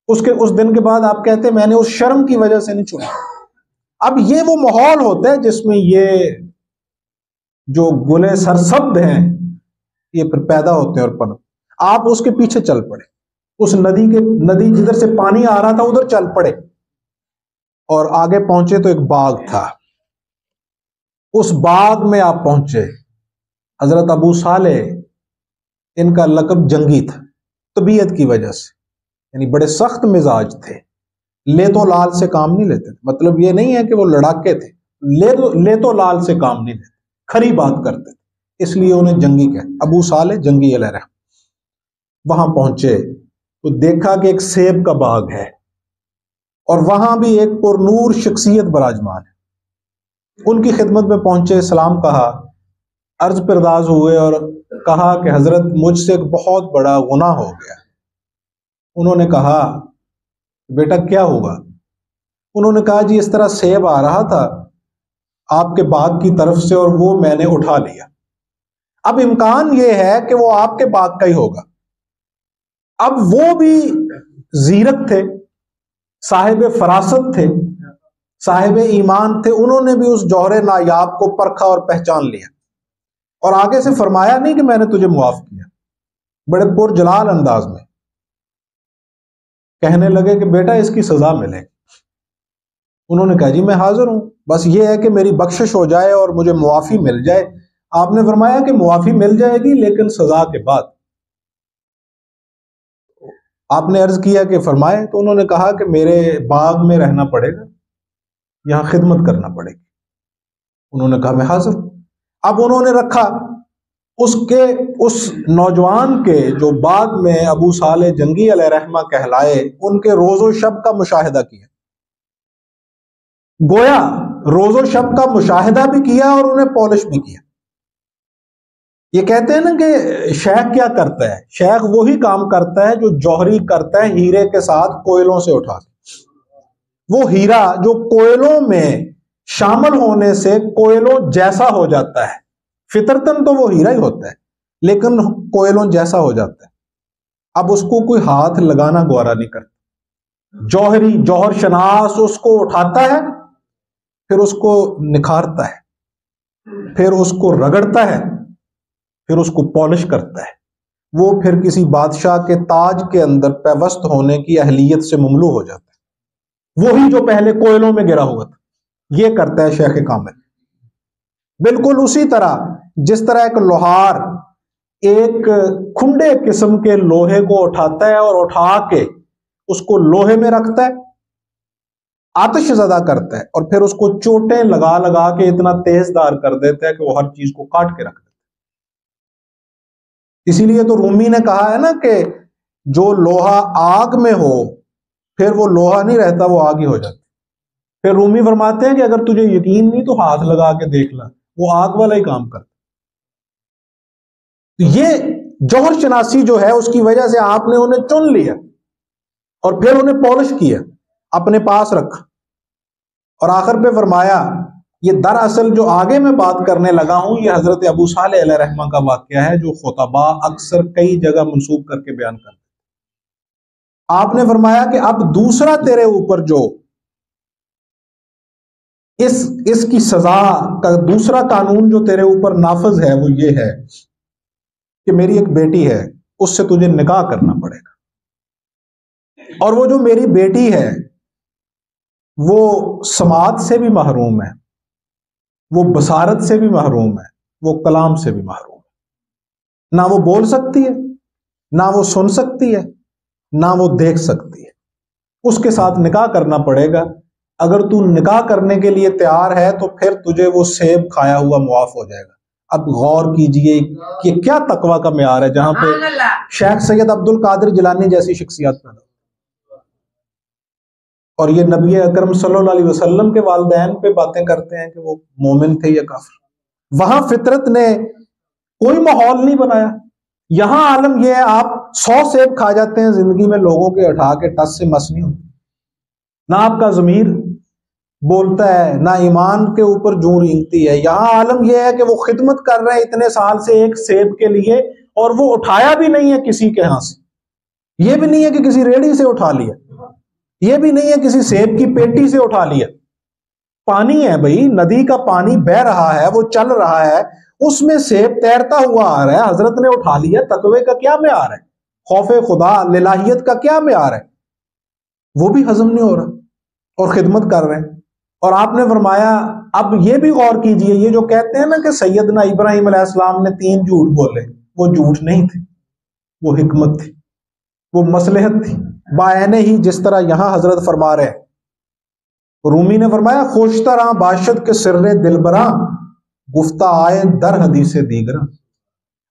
उसके, उस दिन के बाद आप कहते मैंने उस शर्म की वजह से नहीं चुना। अब ये वो माहौल होता है जिसमें ये जो गुले सरसब्द हैं, ये फिर पैदा होते हैं और पनप। आप उसके पीछे चल पड़े। उस नदी के, नदी जिधर से पानी आ रहा था, उधर चल पड़े। और आगे पहुँचे तो एक बाग था। उस बाग में आप पहुँचे। हज़रत अबू साले इनका लकब जंगी था, तबीयत की वजह से। यानी बड़े सख्त मिजाज थे। ले तो लाल से काम नहीं लेते थे। मतलब ये नहीं है कि वो लड़ाके थे। ले तो ले तो लाल से काम नहीं लेते। खरी बात करते थे। इसलिए उन्हें जंगी कहते अबू साले जंगी अलह वहाँ पहुँचे तो देखा कि एक सेब का बाग है। और वहाँ भी एक पुरनूर शख्सियत बराजमान है। उनकी खिदमत में पहुँचे, सलाम कहा। अर्ज़ परदाज हुए और कहा कि हज़रत मुझसे एक बहुत बड़ा गुना हो गया। उन्होंने कहा, बेटा, क्या हुआ? उन्होंने कहा, जी, इस तरह सेब आ रहा था आपके बाग की तरफ़ से और वो मैंने उठा लिया। अब इम्कान ये है कि वो आपके बाग का ही होगा। अब वो भी जीरक थे, साहिब फरासत थे, साहिब ईमान थे, उन्होंने भी उस जौहर नायाब को परखा और पहचान लिया। और आगे से फरमाया नहीं कि मैंने तुझे मुआफ किया। बड़े पुरजलाल अंदाज में। कहने लगे कि बेटा इसकी सजा मिलेगी। उन्होंने कहा, जी, मैं हाजिर हूँ। बस ये है कि मेरी बख्शिश हो जाए और मुझे मुआफी मिल जाए। आपने फरमाया कि मुआफी मिल जाएगी, लेकिन सजा के बाद। आपने अर्ज़ किया कि फरमाए तो उन्होंने कहा कि मेरे बाग में रहना पड़ेगा, यहाँ खिदमत करना पड़ेगी। उन्होंने कहा, मैं हाजिर अब उन्होंने रखा। उसके, उस नौजवान के जो बाद में अबू साल जंगी रहमा कहलाए, उनके रोजो शब का मुशाहिदा किया। गोया रोजो शब का मुशाहिदा भी किया और उन्हें पॉलिश भी किया। ये कहते हैं ना कि शेख क्या करता है? शेख वही काम करता है जो जौहरी करता है हीरे के साथ कोयलों से उठा वो हीरा जो कोयलों में शामिल होने से कोयलों जैसा हो जाता है। फितरतन तो वो हीरा ही होता है, लेकिन कोयलों जैसा हो जाता है। अब उसको कोई हाथ लगाना ग्वारा नहीं करता। जौहरी, जौहर शनास उसको उठाता है, फिर उसको निखारता है, फिर उसको रगड़ता है, फिर उसको पॉलिश करता है। वो फिर किसी बादशाह के ताज के अंदर पैवस्त होने की अहलियत से ममलू हो जाता है। वही जो पहले कोयलों में गिरा हुआ था। ये करता है शेख कामिल। बिल्कुल उसी तरह, जिस तरह एक लोहार एक खुंडे किस्म के लोहे को उठाता है और उठा के उसको लोहे में रखता है आतश ज़्यादा करता है और फिर उसको चोटें लगा लगा के इतना तेजदार कर देता है कि वो हर चीज़ को काट के रख देता है। इसीलिए तो रूमी ने कहा है ना कि जो लोहा आग में हो, फिर वो लोहा नहीं रहता, वो आग ही हो जाता फिर रूमी फरमाते हैं कि अगर तुझे यकीन नहीं तो हाथ लगा के देख ला। वो आग वाला ही काम करता तो ये जौहर शनासी जो है, उसकी वजह से आपने उन्हें चुन लिया और फिर उन्हें पॉलिश किया, अपने पास रखा। और आखिर पे फरमाया, ये दरअसल जो आगे मैं बात करने लगा हूँ, ये हज़रत अबू साल रहमा का वाक्य है, जो खुतबा अक्सर कई जगह मंसूब करके बयान करते आपने फरमाया कि अब दूसरा तेरे ऊपर जो इस, इसकी सजा का दूसरा कानून जो तेरे ऊपर नाफज है, वो ये है कि मेरी एक बेटी है, उससे तुझे निकाह करना पड़ेगा। और वो जो मेरी बेटी है, वो समाज से भी महरूम है, वो बसारत से भी महरूम है, वो कलाम से भी महरूम है। ना वो बोल सकती है, ना वो सुन सकती है, ना वो देख सकती है। उसके साथ निकाह करना पड़ेगा अगर तू निकाह करने के लिए तैयार है तो फिर तुझे वो सेब खाया हुआ मुआफ हो जाएगा। अब गौर कीजिए कि क्या तकवा का मैार है जहाँ पे शेख सैयद अब्दुल कादिर जिलानी जैसी शख्सियत पैदा और ये नबी अकरम सल्लल्लाहु अलैहि वसल्लम के वालदेन पे बातें करते हैं कि वो मोमिन थे या काफिर। वहाँ फितरत ने कोई माहौल नहीं बनाया। यहाँ आलम यह है आप सौ सेब खा जाते हैं ज़िंदगी में लोगों के उठा के टस से मस नहीं होती। ना आपका जमीर बोलता है, ना ईमान के ऊपर जू रिंगती है। यहाँ आलम यह है कि वो खिदमत कर रहे हैं इतने साल से एक सेब के लिए और वो उठाया भी नहीं है किसी के यहाँ से। ये भी नहीं है कि किसी रेडी से उठा लिया। ये भी नहीं है किसी सेब की पेटी से उठा लिया। पानी है भाई, नदी का पानी बह रहा है, वो चल रहा है, उसमें सेब तैरता हुआ आ रहा है, हज़रत ने उठा लिया, तकवे का क्या में आ रहा है? खौफ खुदा लाहियत का क्या में आ रहा है? वो भी हजम नहीं हो रहा और खिदमत कर रहे हैं। और आपने फरमाया, अब ये भी गौर कीजिए, ये जो कहते हैं ना कि सैयदना इब्राहिम अलैहिस्सलाम ने तीन झूठ बोले, वो झूठ नहीं थे, वो हिकमत थी, वो मसलहत थी। बायने ही जिस तरह यहाँ हज़रत फरमा रहे रूमी ने फरमाया, खुश तरह बाशत के सिर्रे दिलबरा, गुफ्ता आए दर हदीस दीगरा।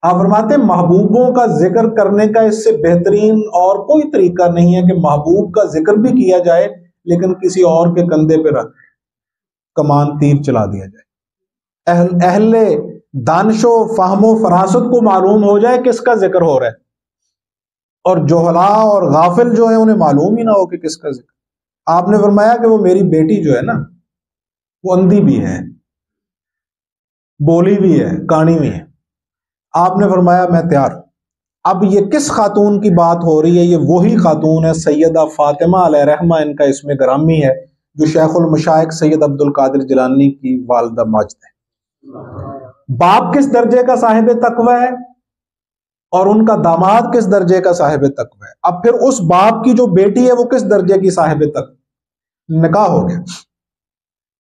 आप फरमाते महबूबों का ज़िक्र करने का इससे बेहतरीन और कोई तरीका नहीं है कि महबूब का ज़िक्र भी किया जाए, लेकिन किसी और के कंधे पे रख। कमान तीर चला दिया जाए। अहल, अहले दानशो फाहमो फरासत को मालूम हो जाए किसका ज़िक्र हो रहा है। और जोहला और गाफिल जो है उन्हें मालूम ही ना हो कि किसका ज़िक्र। आपने फरमाया कि वो मेरी बेटी जो है ना वो अंधी भी है बोली भी है कहानी भी है। आपने फरमाया मैं तैयार अब ये किस खातून की बात हो रही है? ये वही खातून है सैयदा फातिमा रहमा इनका इसमें ग्रामी है। जो शेखुल मशाइक सैयद अब्दुल कादिर जिलानी की वालदा माजद है। बाप किस दर्जे का साहिब तकवा है और उनका दामाद किस दर्जे का साहिब तकवा है? अब फिर उस बाप की जो बेटी है वो किस दर्जे की साहिब तक निकाह हो गया।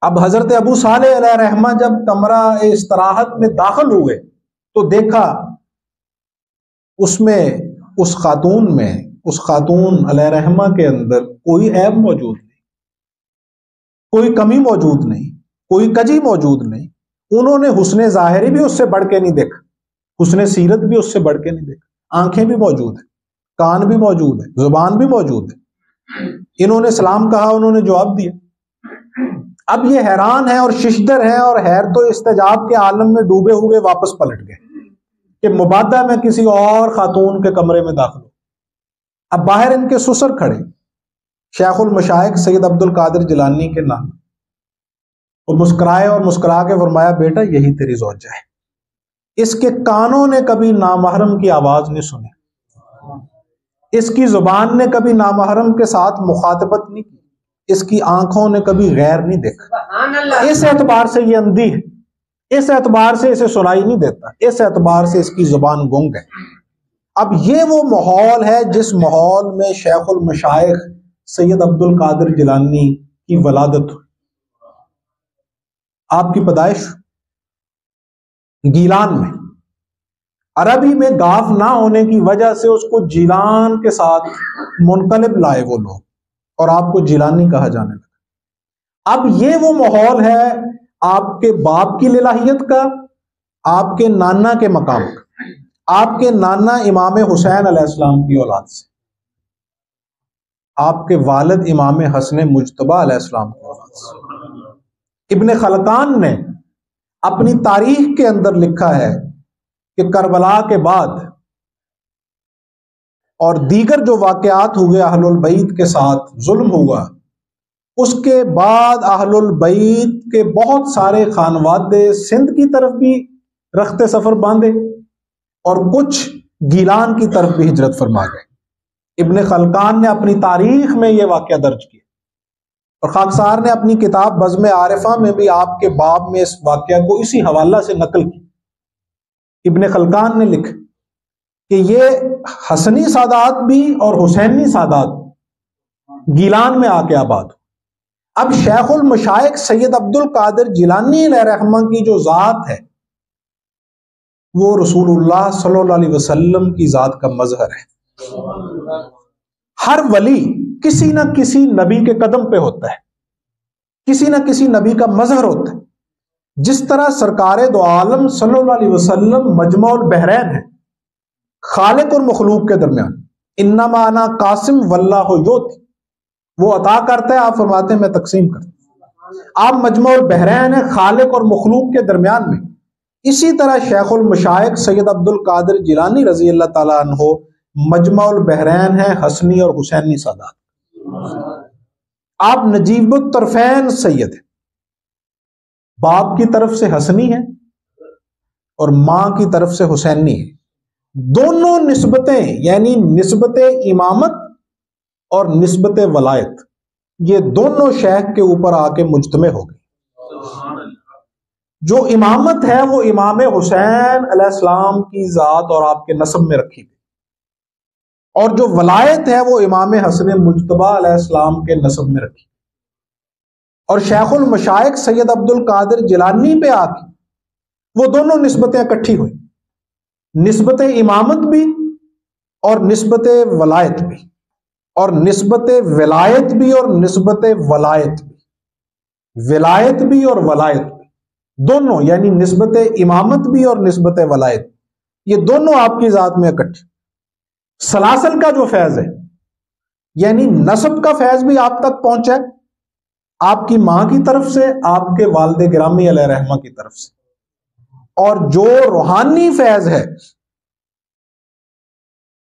अब हज़रत अबू साल रहमा जब कमरा इस्तराहत में दाखिल हुए तो देखा उसमें, उस खातून में, उस खातून रहमा के अंदर कोई ऐब मौजूद कोई कमी मौजूद नहीं, कोई कजी मौजूद नहीं। उन्होंने हुसन ज़ाहरी भी उससे बढ़ के नहीं देखा उसने सीरत भी उससे बढ़ के नहीं देखा। आँखें भी मौजूद है, कान भी मौजूद है, ज़ुबान भी मौजूद है। इन्होंने सलाम कहा, उन्होंने जवाब दिया। अब ये हैरान है और शिशदर है और हैर तो इस्तेजाब के आलम में डूबे हुए वापस पलट गए कि मुबादा में किसी और खातून के कमरे में दाखिल हो। अब बाहर इनके सुसर खड़े। शेखुल मशाइक सैयद अब्दुल कादिर जिलानी के नाम। वो मुस्कुराए और मुस्कुरा के फरमाया बेटा यही तेरी जोजा है। इसके कानों ने कभी नामहरम की आवाज़ नहीं सुनी। इसकी ज़ुबान ने कभी नामहरम के साथ मुखातबत नहीं की। इसकी आँखों ने कभी गैर नहीं देखा। इस एतबार से ये अंधी है। इस एतबार से इसे सुनाई नहीं देता। इस एतबार से इसकी ज़ुबान गुंग है। अब ये वो माहौल है जिस माहौल में शेखुल मशाइख सैयद अब्दुल कादिर जिलानी की वलादत हुई। आपकी पैदाइश गीलान में। अरबी में गाफ ना होने की वजह से उसको जिलान के साथ मुनकलब लाए वो लोग, और आपको जिलानी कहा जाने लगा। अब ये वो माहौल है आपके बाप की लिलाहियत का, आपके नाना के मकाम का, आपके नाना इमाम हुसैन अलैहिस्सलाम की औलाद से। आपके वालद इमाम हसन मुजतबा औलाद से ने अपनी तारीख के अंदर लिखा है कि करबला के बाद और दीगर जो वाकयात हुए अहलुल के साथ जुल्म हुआ, उसके बाद अहलुल के बहुत सारे खानवादे सिंध की तरफ़ भी रखते सफ़र बांधे और कुछ गीलान की तरफ़ भी हिजरत फरमा गए। इब्ने खलकान ने अपनी तारीख में यह वाक्य दर्ज किया। और खाकसार ने अपनी किताब बज़म आरिफा में भी आपके बाब में इस वाक्य को इसी हवाला से नकल की। इब्ने खलकान ने लिखा कि ये हसनी सादात भी और हुसैनी सादात गीलान में आके आबाद हो। अब शेखुल मशाइक सैयद अब्दुल कादिर जिलानी रहमा की जो ज़ात है, वो रसूलुल्लाह सल्लल्लाहु अलैहि वसल्लम की ज़ात का मजहर है। हर वली किसी ना किसी नबी के कदम पे होता है। किसी ना किसी नबी का मजहर होता है। जिस तरह सरकार दो आलम सल्लल्लाहु वसल्लम मजमौल बहरैन है खालिक और मखलूक के दरमियान इन्ना माना कासिम वल्ला हो योत, वो अता करता है, आप फरमाते हैं, मैं तकसीम करता आप मजमूल बहरैन है खालिक और मखलूक के दरमियान में। इसी तरह शेखुल मशाइक सैयद अब्दुल कादिर जिलानी रज़ी अल्लाह तला मजमौल बहरैन है, हसनी और हुसैनी सादात। आप नजीबुत तरफैन सैयद है। बाप की तरफ़ से हसनी है और माँ की तरफ़ से हुसैनी है। दोनों नस्बतें, यानी नस्बत इमामत और नस्बत वलायत, ये दोनों शेख के ऊपर आके मुजतमे हो गए। जो इमामत है, वो इमाम हुसैन अलैहिस्सलाम की ज़ात और आपके नसब में रखी गई। और जो वलायत है वो इमाम हसन मुजतबा के नसब में रखी। और शेखुल मशाइक सैयद अब्दुल कादिर जिलानी पे आके वो दोनों नस्बतें इकट्ठी हुई। नस्बत इमामत भी और नस्बत वलायत भी। और नस्बत विलायत भी और नस्बत वलायत भी। विलायत भी और वलायत भी। दोनों, यानी नस्बत इमामत भी और नस्बत वलायत ये दोनों आपकी ज़ात में इकट्ठे। सलासल का जो फैज है, यानी नसब का फैज भी आप तक पहुँचा है, आपकी माँ की तरफ़ से, आपके वालद ग्रामी रहमा की तरफ़ से। और जो रूहानी फैज है,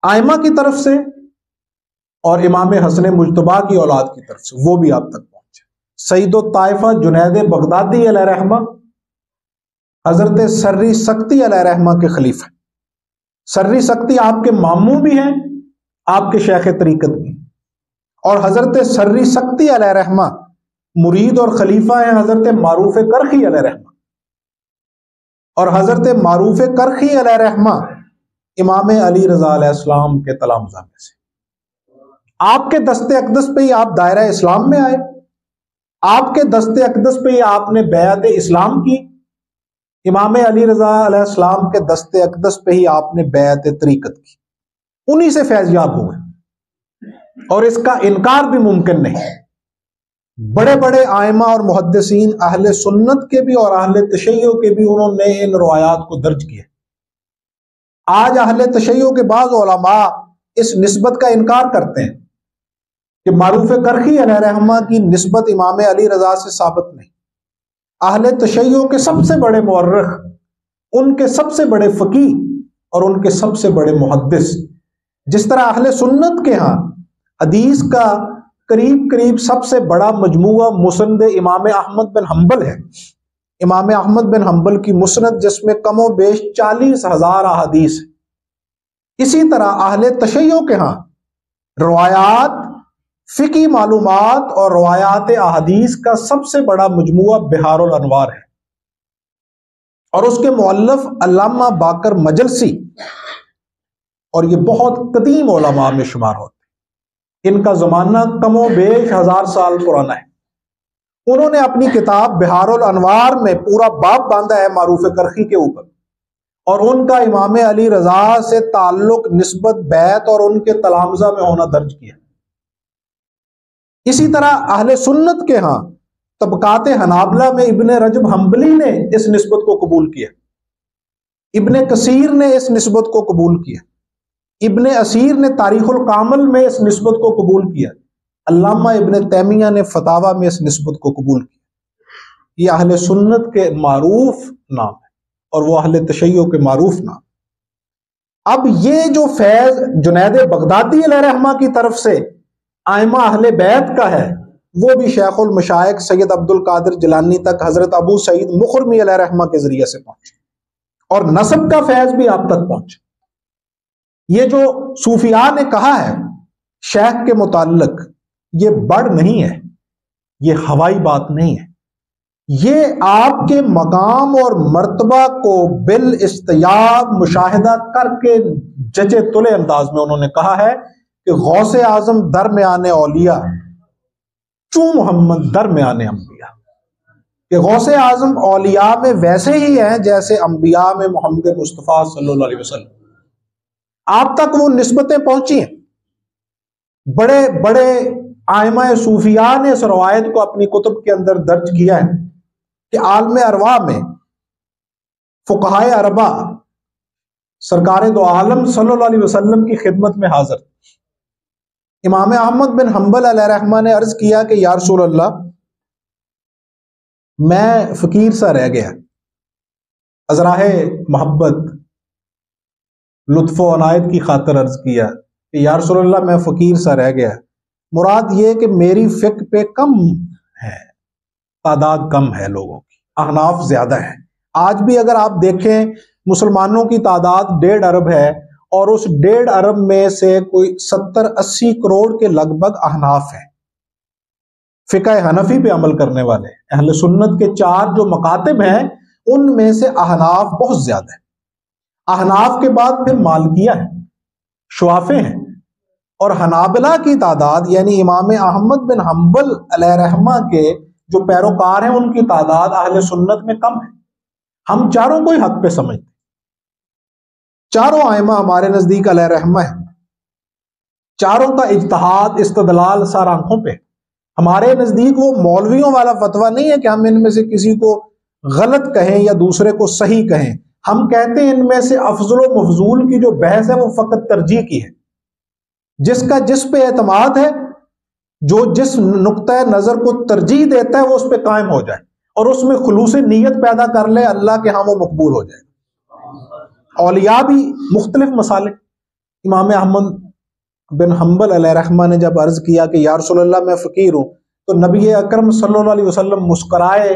आयमा की तरफ़ से और इमाम हसन मुशतबा की औलाद की तरफ़ से, वो भी आप तक पहुँचे सईद ताइफा जुनैद बगदादी रहमा, हज़रत सर्री सख्ती रहमा के खलीफा सर्री सख्ती आपके मामू भी हैं, आपके शेख तरीकत भी और हज़रत सर्री सख्ती रहमा मुरीद और खलीफा हैं, हज़रत मारूफ करखी अल रहमा। और हज़रत मारूफ करखी रहमा इमाम अली रजा के तलामजा में से। आपके दस्ते अकदस पे ही आप दायरा इस्लाम में आए। आपके दस्ते अकदस पे ही आपने बैत इस्लाम की। इमाम अली रजा के दस्ते अकदस पे ही आपने बैत तरीकत की। उन्हीं से फैजियाब हुए और इसका इनकार भी मुमकिन नहीं। बड़े बड़े आयमा और मुहदसिन अहल सुन्नत के भी और अहल तशैयों के भी उन्होंने इन रवायात को दर्ज किया। आज अहल तशैयों के बाद इस नस्बत का इनकार करते हैं कि मारूफ करखी रहमा की नस्बत इमाम अली रजा से साबित नहीं। अहले तशैयों के सबसे बड़े मौरख उनके सबसे बड़े फ़की और उनके सबसे बड़े मुहदस जिस तरह अहले सुन्नत के यहाँ हदीस का करीब करीब सबसे बड़ा मजमूआ मुसंद इमाम अहमद बिन हम्बल है। इमाम अहमद बिन हम्बल की मुसनत जिसमें कमो बेश चालीस हज़ार अहदीस है। इसी तरह अहले तशैयों के यहाँ रवायात फ़िकी मालूम और रवायात अहदीस का सबसे बड़ा मजमू अनवार है। और उसके मुअल्लफ अल्लामा बाकर मजलसी, और ये बहुत कदीम ओलमा में शुमार होते हैं। इनका ज़माना कमो बेश हज़ार साल पुराना है। उन्होंने अपनी किताब बिहार अनवार में पूरा बाप बांधा है मारूफ करखी के ऊपर। और उनका इमाम अली रजा से ताल्लुक नस्बत बैत और उनके तलामजा में होना दर्ज किया इसी तरह अहले सुन्नत के यहाँ तबकात हनाबला में इबन रजब हम्बली ने इस नस्बत को कबूल किया। इबन कसीर ने इस नस्बत को कबूल किया। इबन असीर ने तारीखुल कामल में इस नस्बत को कबूल किया। अल्लामा इबन तैमिया ने फतावा में इस नस्बत को कबूल किया। ये अहल सुन्नत के मारूफ नाम है और वह अहल तशैयों के मारूफ नाम अब ये जो फैज जुनेद बगदादी रहमा की तरफ़ से आयमा अहल बैत का है। वो भी शेखुल मशाइक सैयद अब्दुल कादिर जिलानी तक हज़रत अबू सईद मुखरमी रहमा के ज़रिए से पहुँचे। और नसब का फैज भी आप तक पहुँचे। ये जो सूफिया ने कहा है, शेख के मुतालिक ये बड़ नहीं है, ये हवाई बात नहीं है। ये आपके मकाम और मर्तबा को बिल इस्तियाब मुशाहिदा करके जचे तुले अंदाज में उन्होंने कहा है कि गौसे आज़म दर में आने औलिया चू मोहम्मद दर में आने अम्बिया कि गौसे आज़म औलिया में वैसे ही हैं जैसे अम्बिया में मोहम्मद मुस्तफ़ा सल्लल्लाहु अलैहि वसल्लम। आप तक वो नस्बतें पहुँची हैं। बड़े बड़े आयमा सूफिया ने इस रवायत को अपनी कुतुब के अंदर दर्ज किया है कि आलम अरवा में फ़ुकाय अरबा सरकार दो आलम सल्लल्लाहु अलैहि वसल्लम की खिदमत में हाजिर इमाम अहमद बिन हम्बल रहमा ने अर्ज़ किया कि यार अल्लाह मैं फ़कीर सा रह गया। अजराह मोहब्बत, लुत्फ़ अनायत की खातर अर्ज़ किया कि यार अल्लाह मैं फ़कीर सा रह गया। मुराद ये कि मेरी फिक पे कम है, तादाद कम है लोगों की, अहनाफ ज़्यादा है। आज भी अगर आप देखें, मुसलमानों की तादाद डेढ़ अरब है और उस डेढ़ अरब में से कोई सत्तर अस्सी करोड़ के लगभग अहनाफ है। फिका हनफी पे अमल करने वाले, अहल सुन्नत के चार जो मकातब हैं, उनमें से अहनाफ बहुत ज़्यादा है। अहनाफ के बाद फिर मालकिया है, शुआफे हैं, और हनाबला की तादाद, यानी इमाम अहमद बिन हम्बल रहमा के जो पैरोकार हैं, उनकी तादाद अहल सुन्नत में कम है। हम चारों को ही हक पे समझते चारों आयमा हमारे नज़दीक अल रहमा है। चारों का इजतहाद, इस्तदलाल सार आँखों पे हमारे नज़दीक वो मौलवियों वाला फतवा नहीं है कि हम इनमें से किसी को गलत कहें या दूसरे को सही कहें। हम कहते हैं इनमें से अफजल मफजूल की जो बहस है वो फकत तरजीह की है। जिसका जिस पे एतमाद है, जो जिस नुक़ नज़र को तरजीह देता है, वो उस पर कायम हो जाए और उसमें खलूस नीयत पैदा कर ले, अल्लाह के यहाँ वो मकबूल हो जाए। औलिया भी मुख्तलिफ़ मसाले। इमाम अहमद बिन हम्बल रहमा ने जब अर्ज़ किया कि यारसोल्ला मैं फ़कीर हूँ तो नबी अकरम सल्लल्लाहु अलैहि वसल्लम मुस्कराए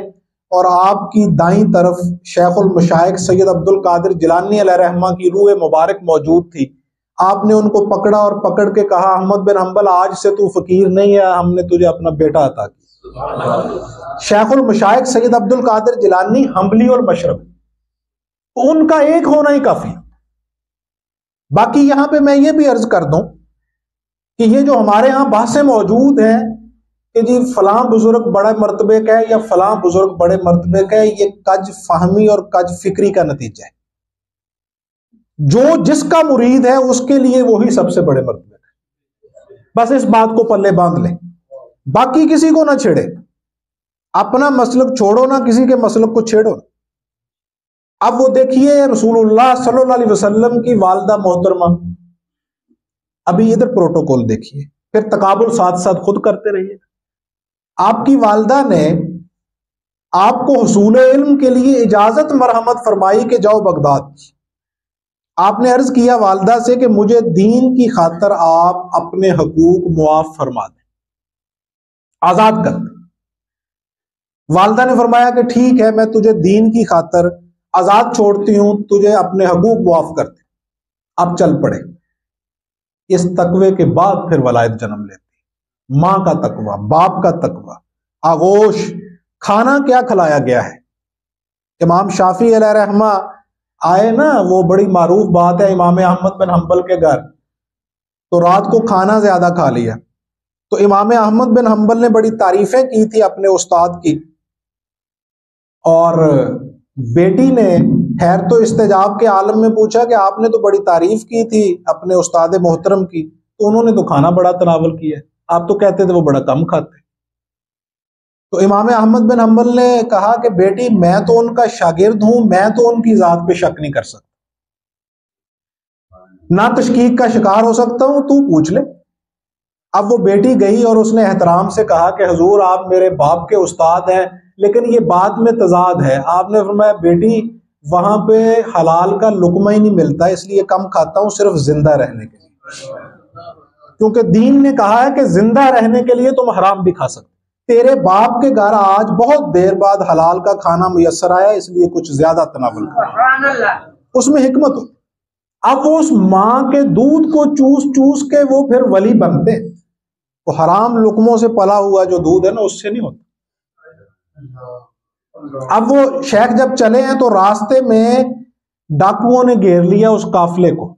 और आपकी दाई तरफ़ शेखुल मशाइक सैयद अब्दुल कादिर जिलानी रहमा की रूह मुबारक मौजूद थी। आपने उनको पकड़ा और पकड़ के कहा अहमद बिन हम्बल आज से तू फकीर नहीं है हमने तुझे अपना बेटा अता किया। शेखुल मशाइक सैयद अब्दुल कादिर जिलानी हम्बली और मशरब तो उनका एक होना ही काफ़ी बाकी यहाँ पे मैं ये भी अर्ज़ कर दूँ कि ये जो हमारे यहाँ बासें मौजूद हैं कि जी फलां बुज़ुर्ग बड़े मरतबे का है या फलां बुज़ुर्ग बड़े मरतबे का है, ये कज फहमी और कज फिक्री का नतीजा है। जो जिसका मुरीद है, उसके लिए वही सबसे बड़े मरतबे का बस इस बात को पल्ले बाँध ले। बाकी किसी को ना छेड़े। अपना मसलक छोड़ो ना, किसी के मसलक को छेड़ो अब वो देखिए रसूलुल्लाह सल्लल्लाहु अलैहि वसल्लम की वालदा मोहतरमा। अभी इधर प्रोटोकॉल देखिए, फिर तकाबुल साथ साथ खुद करते रहिए। आपकी वालदा ने आपको हसूल इल्म के लिए इजाज़त, मरहमत फरमाई के जाओ बगदाद। आपने अर्ज़ किया वालदा से कि मुझे दीन की खातर आप अपने हकूक मुआफ फरमा दें। आज़ाद कर वालदा ने फरमाया कि ठीक है, मैं तुझे दीन की खातर आज़ाद छोड़ती हूँ, तुझे अपने हकूक मुआफ कर दे अब चल पड़े। इस तकवे के बाद फिर वलायत जन्म लेती माँ का तकवा, बाप का तकवा। आगोश, खाना क्या खिलाया गया है? इमाम शाफी रहमा आए ना, वो बड़ी मारूफ बात है, इमाम अहमद बिन हम्बल के घर। तो रात को खाना ज़्यादा खा लिया। तो इमाम अहमद बिन हम्बल ने बड़ी तारीफें की थी अपने उस्ताद की। और बेटी ने, खैर तो इस्तेजाब के आलम में पूछा कि आपने तो बड़ी तारीफ़ की थी अपने उस्ताद मोहतरम की तो उन्होंने तो खाना बड़ा तनावल किया। आप तो कहते थे वो बड़ा कम खाते। तो इमाम अहमद बिन हम्बल ने कहा कि बेटी, मैं तो उनका शागिर्द हूँ, मैं तो उनकी ज़ात पे शक नहीं कर सकता। ना तशकीक का शिकार हो सकता हूँ, तू पूछ ले। अब वो बेटी गई और उसने एहतराम से कहा कि, हजूर, आप मेरे बाप के उस्ताद हैं लेकिन ये बात में तजाद है। आपने फरमाया बेटी वहाँ पे हलाल का लुकमा ही नहीं मिलता इसलिए कम खाता हूँ सिर्फ़ ज़िंदा रहने के लिए। क्योंकि दीन ने कहा है कि ज़िंदा रहने के लिए तुम हराम भी खा सकते तेरे बाप के घर आज बहुत देर बाद हलाल का खाना मुयसर आया इसलिए कुछ ज़्यादा तनावल कर। उसमें हिकमत हो। अब वो उस माँ के दूध को चूस चूस के वो फिर वली बनते वो हराम लुकमों से पला हुआ जो दूध है ना उससे नहीं होता। अब वो शेख जब चले हैं तो रास्ते में डाकुओं ने घेर लिया उस काफले को।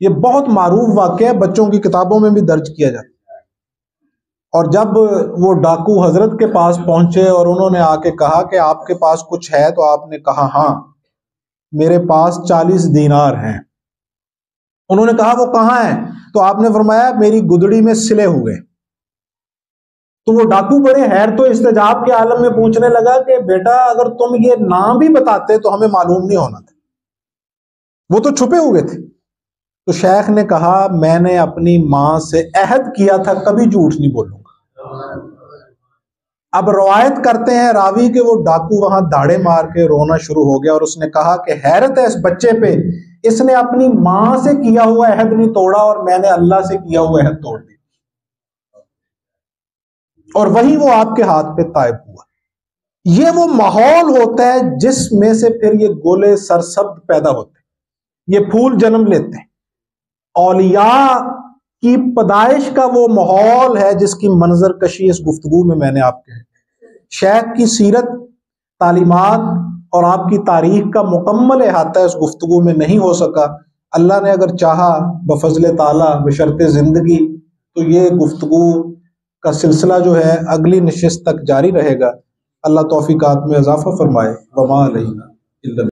ये बहुत मारूफ वाक्य है, बच्चों की किताबों में भी दर्ज किया जाता है। और जब वो डाकू हज़रत के पास पहुँचे और उन्होंने आके कहा कि आपके पास कुछ है तो आपने कहा हाँ मेरे पास चालीस दीनार हैं। उन्होंने कहा, वो कहाँ है? तो आपने फरमाया, मेरी गुदड़ी में सिले हुए तो वो डाकू बड़े हैर तो इस्तेजाब के आलम में पूछने लगा कि, बेटा, अगर तुम ये नाम भी बताते तो हमें मालूम नहीं होना था। वो तो छुपे हुए थे। तो शेख ने कहा, मैंने अपनी माँ से अहद किया था, कभी झूठ नहीं बोलूँगा। अब रवायत करते हैं रावी के, वो डाकू वहाँ दाड़े मार के रोना शुरू हो गया और उसने कहा कि, हैरत है इस बच्चे पे। इसने अपनी माँ से किया हुआ अहद नहीं तोड़ा और मैंने अल्लाह से किया हुआ अहद तोड़ दिया। और वही वो आपके हाथ पे तायब हुआ। ये वो माहौल होता है जिसमें से फिर ये गोले सरसब्द पैदा होते हैं। ये फूल जन्म लेते हैं। औलिया की पदाइश का वो माहौल है जिसकी मंजर कशी इस गुफ्तगु में मैंने आपके शेख की सीरत, तालीमत और आपकी तारीख का मुकम्मल अहाता इस गुफ्तगु में नहीं हो सका। अल्लाह ने अगर चाहा, बफजल ताला, बशरत ज़िंदगी तो ये गुफ्तगु का सिलसिला जो है अगली नशस्त तक जारी रहेगा। अल्लाह तोफ़ीक़ात में इजाफ़ा फरमाए। वमा